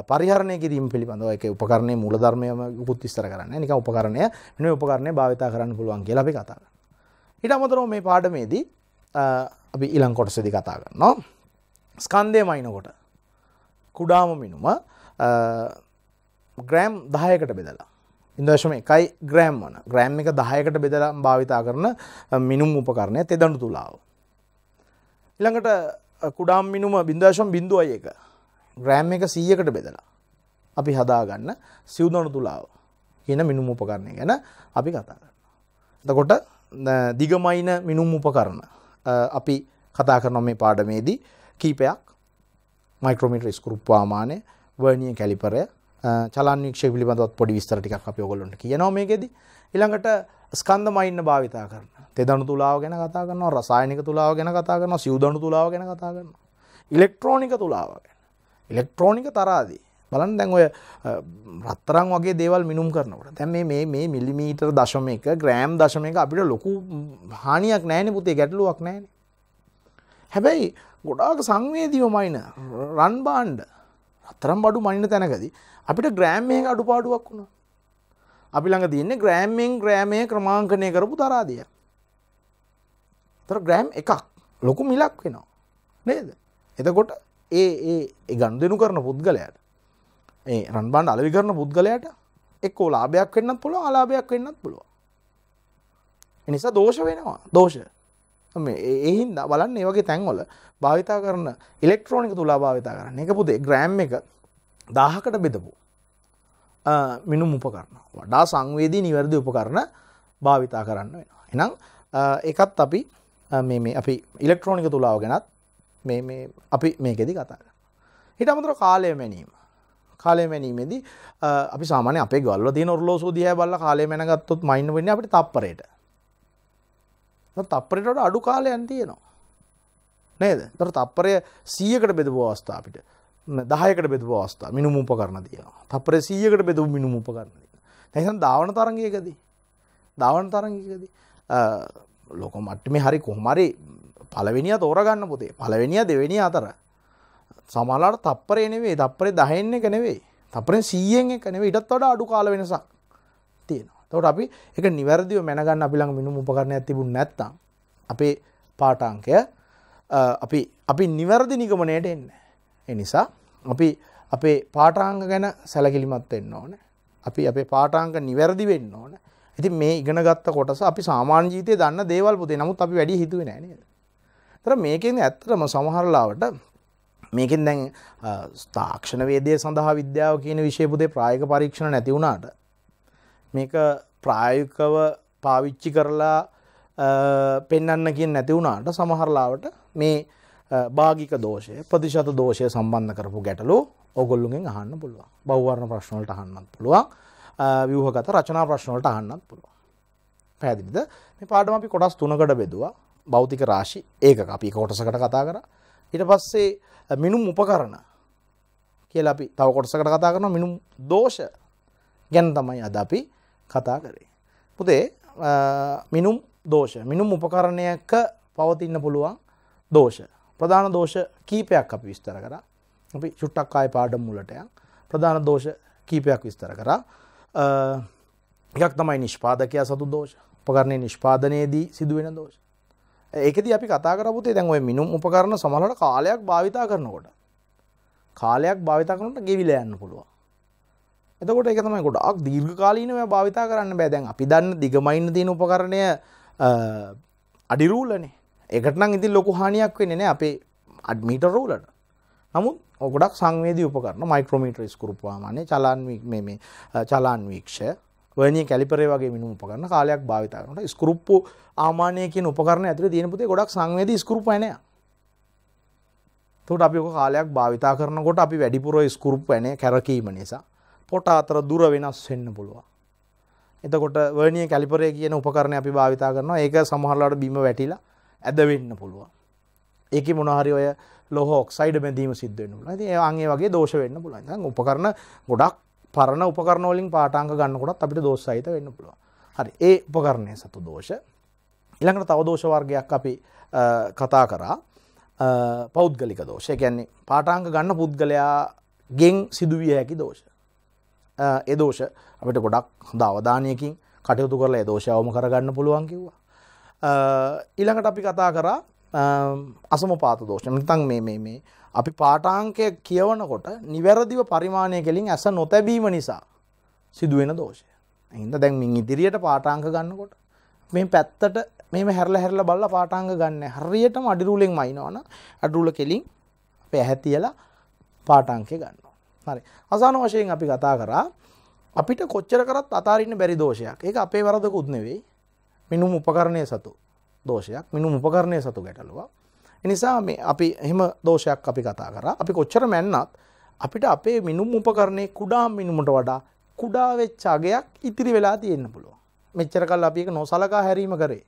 පරිහරණය කිරීම පිළිබඳව එක උපකරණය මුලධර්මයම උකුත් විස්තර කරන්න නික උපකරණය මෙ උපකරණය භාවිතා කරන්න පුළුවන් කියලා අපි කතාර. ඉට අමතරෝ මේ පාඩමේදී අපි ඉලං කොටසදි කතා කරනවා. ස්කන්දය මයිනකොට කුඩාම මිනුම ග්‍රෑම් දහයකට බෙදලා. ඉදශම එකයි ග්‍රෑම් වන. ග්‍රෑම් එක දහයකට බෙදලා භාවිතා කරන මිනුම් උපකරණය තෙදඩු තුලාව. ඉළඟට කුඩාම් මිනුම බින්දශම් බින්දුවය එක ග්‍රෑම් එක සීයකට බෙදලා. අපි හදාගන්න සිව්දනු තුලාව කියන මිනුම් උපකරණය ගැන අපි කතා කරන්න. දකොට දිගමයින මිනුම් උපකරණ අපි කතා කරන මේ පාඩමේදී. කීපයක් මයික්‍රෝමිට ස්කරුප්වාමානය වර්නිය කැලිපරය චලන්වික්ෂ පිළිබඳත් පොඩි විස්තර ටිකක් අපි ඔගොල්ලොන්ට කියනවා මේකෙදි. ඊළඟට ස්කන්ධ මයින්න භාවිතා කරන තෙදණු තුලාව ගැන කතා කරනවා රසායනික තුලාව ගැන කතා කරනවා සිව්දණු තුලාව ගැන කතා කරනවා. ඉලෙක්ට්‍රෝනික තුලාව ගැන. ඉලෙක්ට්‍රෝනික තරාදී. බලන්න දැන් ඔය රත්තරන් වගේ දේවල් මිනුම් කරනකොට. දැන් මේ මේ මේ මිලිමීටර් දශම එක ග්‍රෑම් දශම එක අපිට ලොකු හානියක් නැහැනේ පුතේ ගැටලුවක් නැහැනේ. හැබැයි ගොඩාක් සංවේදීව මයින රන් බාණ්ඩ අතරම් බඩු මනින තැනකදී අපිට ග්‍රෑම්මය අඩුපාඩුවක් වුණා. අපි ළඟ තියන්නේ ග්‍රෑම්මෙන් ග්‍රෑමය ක්‍රමාංකනය කරපු තරාදිය. තර ග්‍රෑම් එකක් ලොකු මිලක් වෙනවා. නේද. එතකොට ඒ ඒ ගන් දෙනු කරන පුද්ගලයට ඒ රන්බාන්ඩ අලවි කරන පුද්ගලයට එක්කෝ ලාභයක් වෙන්නත් පුළුව අලාභයක් වෙන්නත් පුළුව. එනිසා දෝෂ වෙනවා දෝෂ එහින්ද බලන්න ඒ වගේ තැන්වල භාවිතා කරන ඉලෙක්ට්‍රෝනික තුලා භාවිතා කරන්න. එක පුතේ ග්‍රෑම් එක දාහකට බෙදපු මිනුම් උපකරන වඩා සංවේදී නිවැරදි උපකරණ භාවිතා කරන්න වෙනවා. එනම් එකත් අපි මේ අපි ඉලෙක්ට්‍රෝනික තුලාව ගැනත් අපි මේකෙදි කතා හිට අමතුර කාලය මැනීම. කාලය මැනීමේදී අපි සාමානය අපේ ගල්ල තිය ඔරලෝ දිය බල්ල කාලය මැනගත්තොත් මයින්න වෙන්න අපට තප්පරයට. තප්පරට අඩු කාලයන් තියෙනවා නේද තර තප්පරය සීයකට බෙදපු අවස්ථා අපිට දහයකට බෙදපු අවස්ථා මිනුම් උපකරණ තියෙනවා. තප්පර 100කට බෙදපු මිනුම් උපකරණ තියෙනවා. නැත්නම් ධාවන තරංගයකදී ධාවන තරංගයකදී ලෝක මට්ටමේ හරි කොහොම හරි පළවෙනිය තෝරගන්න පුතේ. පළවෙනිය දෙවෙනිය අතර සමහරවිට තප්පරේ නෙවෙයි තප්පරේ 10න් එක නෙවෙයි. තප්පරෙන් 100න් එක නෙවෙයි ඊටත් වඩා අඩු කාල වෙනසක් තියෙනවා. එතකොට අපි ඒක නිවැරදිව මැනගන්න අපි ළඟ මිනුම් උපකරණයක් තිබුණ නැත්නම් අපේ පාඨාංකය අපි අපි නිවැරදි නිගමනයට එන්නේ. ඒ නිසා අපි අපේ පාඨාංග ගැන සැලකිලිමත් වෙන්න ඕනේ. අපි අපේ පාඨාංග නිවැරදි වෙන්න ඕනේ. ඉතින් මේ ඉගෙන ගත්ත කොටස අපි සාමාන්‍ය ජීවිතේ දන්න දේවල් පුතේ. නමුත් අපි වැඩි හිතුවේ නෑ නේද? ඒතර මේකෙන් ඇත්තටම සමහර ලාවට මේකෙන් දැන් තාක්ෂණ වේදය සඳහා විද්‍යාව කියන විෂය පුතේ ප්‍රායෝගික පරීක්ෂණ නැති වුණාට මේක ප්‍රායෝගිකව පාවිච්චි කරලා පෙන්වන්න කියන නැති වුණාට සමහර ලාවට මේ භාගික දෝෂය ප්‍රතිශත දෝෂය සම්බන්ධ කරපු ගැටලු ඔගොල්ලුගෙන් අහන්න පුළුවන්. බහුවර්ණ ප්‍රශ්න වලට අහන්නත් පුළුවන්. ව්‍යුහගත රචනා ප්‍රශ්න වලට අහන්නත් පුළුවන්. පැහැදිලිද? මේ පාඩම අපි කොටස් තුනකට බෙදුවා. භෞතික රාශි ඒකක අපි එක කොටසකට කතා කරා. ඊට පස්සේ මිනුම් උපකරණ කියලා අපි තව කොටසකට කතා කරනවා මිනුම් දෝෂ ගැන තමයි අද අපි කතා කරේ. පුතේ මිනුම් දෝෂ මිනුම් උපකරණයක පවතින්න පුළුවන් දෝෂ ප්‍රධාන දෝෂ කීපයක් අපි විස්තර කරා. අපි චුට්ටක් ආයේ පාඩම් මුලට යන්. ප්‍රධාන දෝෂ කීපයක් විස්තර කරා. එකක් තමයි නිෂ්පාදකයා සතු දෝෂ. උපකරණයේ නිෂ්පාදනයේදී සිදුවෙන දෝෂ. ඒකෙදී අපි කතා කරපු තේ දැන් ওই මිනුම් උපකරණ සමහරවිට කාලයක් භාවිතා කරනකොට කාලයක් භාවිතා කරනකොට ගෙවිලා යන්න පුළුවන්. එතකොට ඒක තමයි ගොඩාක් දීර්ඝ කාලීනව භාවිතා කරන්න බෑ. දැන් අපි දන්න දිගමයින්න තියෙන උපකරණය අඩිරූලනේ. ඒකට නම් ඉතින් ලොකු හානියක් වෙන්නේ නැහැ අපේ මීටර් රූලට. නමුත් ගොඩක් සංවේදී උපකරණ මයික්‍රෝමීටර් ස්කෘප් වාහනේ චලන් මේ මේ චලන් වීක්ෂ වර්නිය කැලිපරේ වගේ මිනුම් උපකරණ කාලයක් භාවිත කරනකොට ස්කෘප්පු ආමානය කියන උපකරණ ඇතුලේ තියෙන පුතේ ගොඩක් සංවේදී ස්කෘප් ඇණයක්. එතකොට අපි ඔක කාලයක් භාවිතා කරනකොට අපි වැඩිපුර ස්කෘප් ඇණය කැරකීම නිසා පොට අතර දුර වෙනස් වෙන්න පුළුවන්. එතකොට වර්නිය කැලිපරේ කියන උපකරණය අපි භාවිතා කරනවා ඒක සමහරලාට බිම වැටිලා ඇද වෙන්න පුළුවන්. ඒක මොනහරි ඔය ලොහ ඔක්සයිඩ බැඳීම සිද්ධ වෙන්න පුළුවන්. ඉතින් ඒ අංගේ වගේ දෝෂ වෙන්න පුළුවන්. දැන් උපකරණ ගොඩක් පරණ උපකරණ වලින් පාඨාංග ගන්නකොටත් අපිට දෝෂ සහිත වෙන්න පුළුවන්. හරි. ඒ උපකරණය සතු දෝෂ. ඊළඟට තව දෝෂ වර්ගයක් අපි කතා කරා. පෞද්ගලික දෝෂ. ඒ කියන්නේ පාඨාංග ගන්න පුද්ගලයාගෙන් සිදුවිය හැකි දෝෂ. ඒ දෝෂ අපිට ගොඩක් හොඳ අවධානයකින් කටයුතු කරලා ඒ දෝෂය අවම කරගන්න පුළුවන් කිව්වා. ඊළඟට අපි කතා කරා අසමපාත දෝෂ නැත්නම් මේ මේ මේ අපි පාඨාංකය කියවනකොට නිවැරදිව පරිමාණය කෙලින් ඇස නොතැබීම නිසා සිදුවෙන දෝෂය. හින්ද දැන් මින් ඉදිරියට පාඨාංක ගන්නකොට මේ පැත්තට මෙහෙම හැරලා හැරලා බලලා පාඨාංක ගන්න. හරියටම අඩිරූලෙන් මයින්නවන අඩිරූල කෙලින් අපේ ඇහැ තියලා පාඨාංකය ගන්නවා. හරි. අවසාන වශයෙන් අපි කතා කරා අපිට කොච්චර කරත් අතාරින්න බැරි දෝෂයක්. ඒක අපේ වරදකුත් නෙවෙයි. මිනුම් උපකරණය සතු දෝෂයක්. මිනුම් උපකරණය සතු ගැටලුවක්. එනිසා මේ අපි එහෙම දෝෂයක් අපි කතා කරා. අපි කොච්චර මැන්නත් අපිට අපේ මිනුම් උපකරණේ කුඩා මිනුමට වඩා කුඩා වෙච්ච අගයක් ඉතිරි වෙලා තියෙන්න පුළුවන්. මෙච්චර කල් අපි ඒක නොසලකා හැරීම කරේ.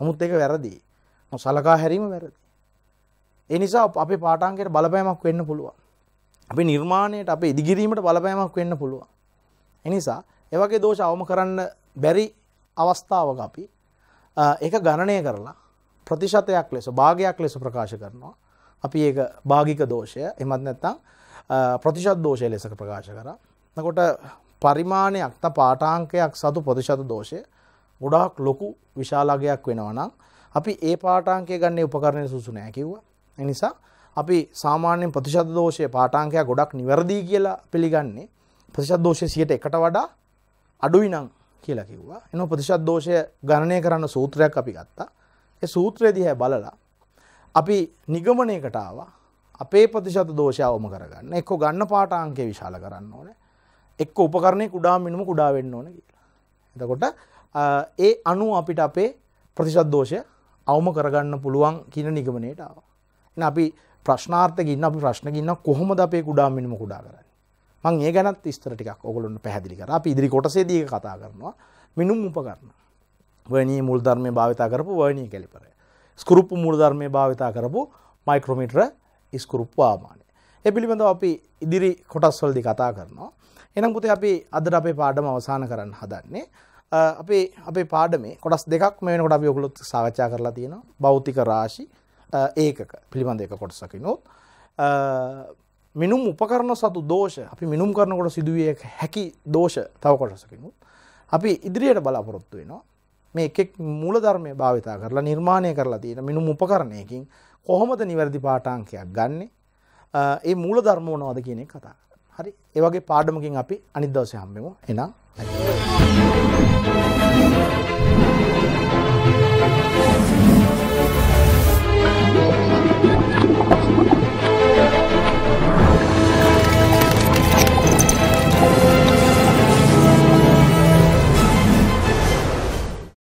නමුත් ඒක වැරදි. නොසලකා හැරීම වැරදි. ඒ නිසා අපේ පාඨාංගයට බලපෑමක් වෙන්න පුළුවන්. අපේ නිර්මාණයට අපේ ඉදිකිරීමට බලපෑමක් වෙන්න පුළුවන්. එනිසා ඒ වගේ දෝෂ අවම කරන්න බැරි අවස්ථාවක අපි ඒක ගණනය කරලා ප්‍රතිශතයක් ලෙස භාගයක් ලෙස ප්‍රකාශ කරනවා. අපි ඒක භාගික දෝෂය එමත් නැත්තම් ප්‍රතිශත් දෝෂය ලෙසක ප්‍රකාශ කරා. එතකොට පරිමාණයක් ත පාඨාංකයක් සතු ප්‍රතිශත දෝෂය ගොඩාක් ලොකු විශාලගයක් වෙනවා නම් අපි ඒ පාඨාංකය ගන්න උපකරණය සුසු නෑ කිව්වා. ඒ නිසා අපි සාමාන්‍යයෙන් ප්‍රතිශත දෝෂය පාඨාංකයක් ගොඩක් නිවැරදි කියලා පිළිගන්නේ ප්‍රතිශත දෝෂය 100ට වඩා අඩුයි නම් කියලා කිව්වා. එනවා ප්‍රතිශත දෝෂය ගණනය කරන්න සූත්‍රයක් අපි ගත්තා. ඒ සූත්‍රය දිහා බලලා අපි නිගමනයකට ආවා. අපේ ප්‍රතිශත දෝෂය අවම කරගන්න. එක්ක ගන්න පාඨාංකය විශාල කරන්න ඕනේ. එක්ක උපකරණේ කුඩා මිනුම කුඩා වෙන්න ඕනේ කියලා. එතකොට ඒ අනුව අපිට අපේ ප්‍රතිශත දෝෂය අවම කරගන්න පුළුවන් කියන නිගමනයට ආවා. එහෙනම් අපි ප්‍රශ්නාර්ථක ඉන්න අපි ප්‍රශ්නක ඉන්න කොහොමද අපේ කුඩා මිනුම කුඩා කරන්නේ? මං ඒ ගැනත් විස්තර ටිකක් ඔයගොල්ලොන්ට පැහැදිලි කරා. අපි ඉදිරි කොටසේදී ඒක කතා කරනවා. මිනුම් උපකරණ. වර්ණීය මූල ධර්මයේ භාවිතා කරපු වර්ණීය කැලිපරය. ස්ක්‍රූප් මූල ධර්මයේ භාවිතා කරපු මයික්‍රෝමීටර ස්ක්‍රූප් ආමානය. ඒ පිළිබඳව අපි ඉදිරි කොටස් වලදී කතා කරනවා. එහෙනම් පුතේ අපි අදට අපේ පාඩම අවසන් කරන්න හදන්නේ. අපේ අපේ පාඩමේ කොටස් දෙකක් මේ වෙනකොට අපි ඔයගොල්ලොත් සාකච්ඡා කරලා තියෙනවා. භෞතික රාශි ඒකක පිළිබඳ එක කොටසකිනොත් මිනුම් උපකරණ සතු දෝෂ අපි මිනුම් කරනකොට සිදුවිය හැකි දෝෂ තව කොටසකිනුත් අපි ඉදිරියට බලාපොරොත්තු වෙනවා මේ එකෙක් මූලධර්මය භාවිතා කරලා නිර්මාණය කරලා තියෙන මිනුම් උපකරණයකින් කොහොමද නිවැරදි පාඨාංකයක් ගන්නෙ ඒ මූල ධර්ම මොනවද කියන එක කතා කරනවා. හරි. ඒ වගේ පාඩමකින් අපි අනිත් දවසේ හම්බෙමු. එහෙනම්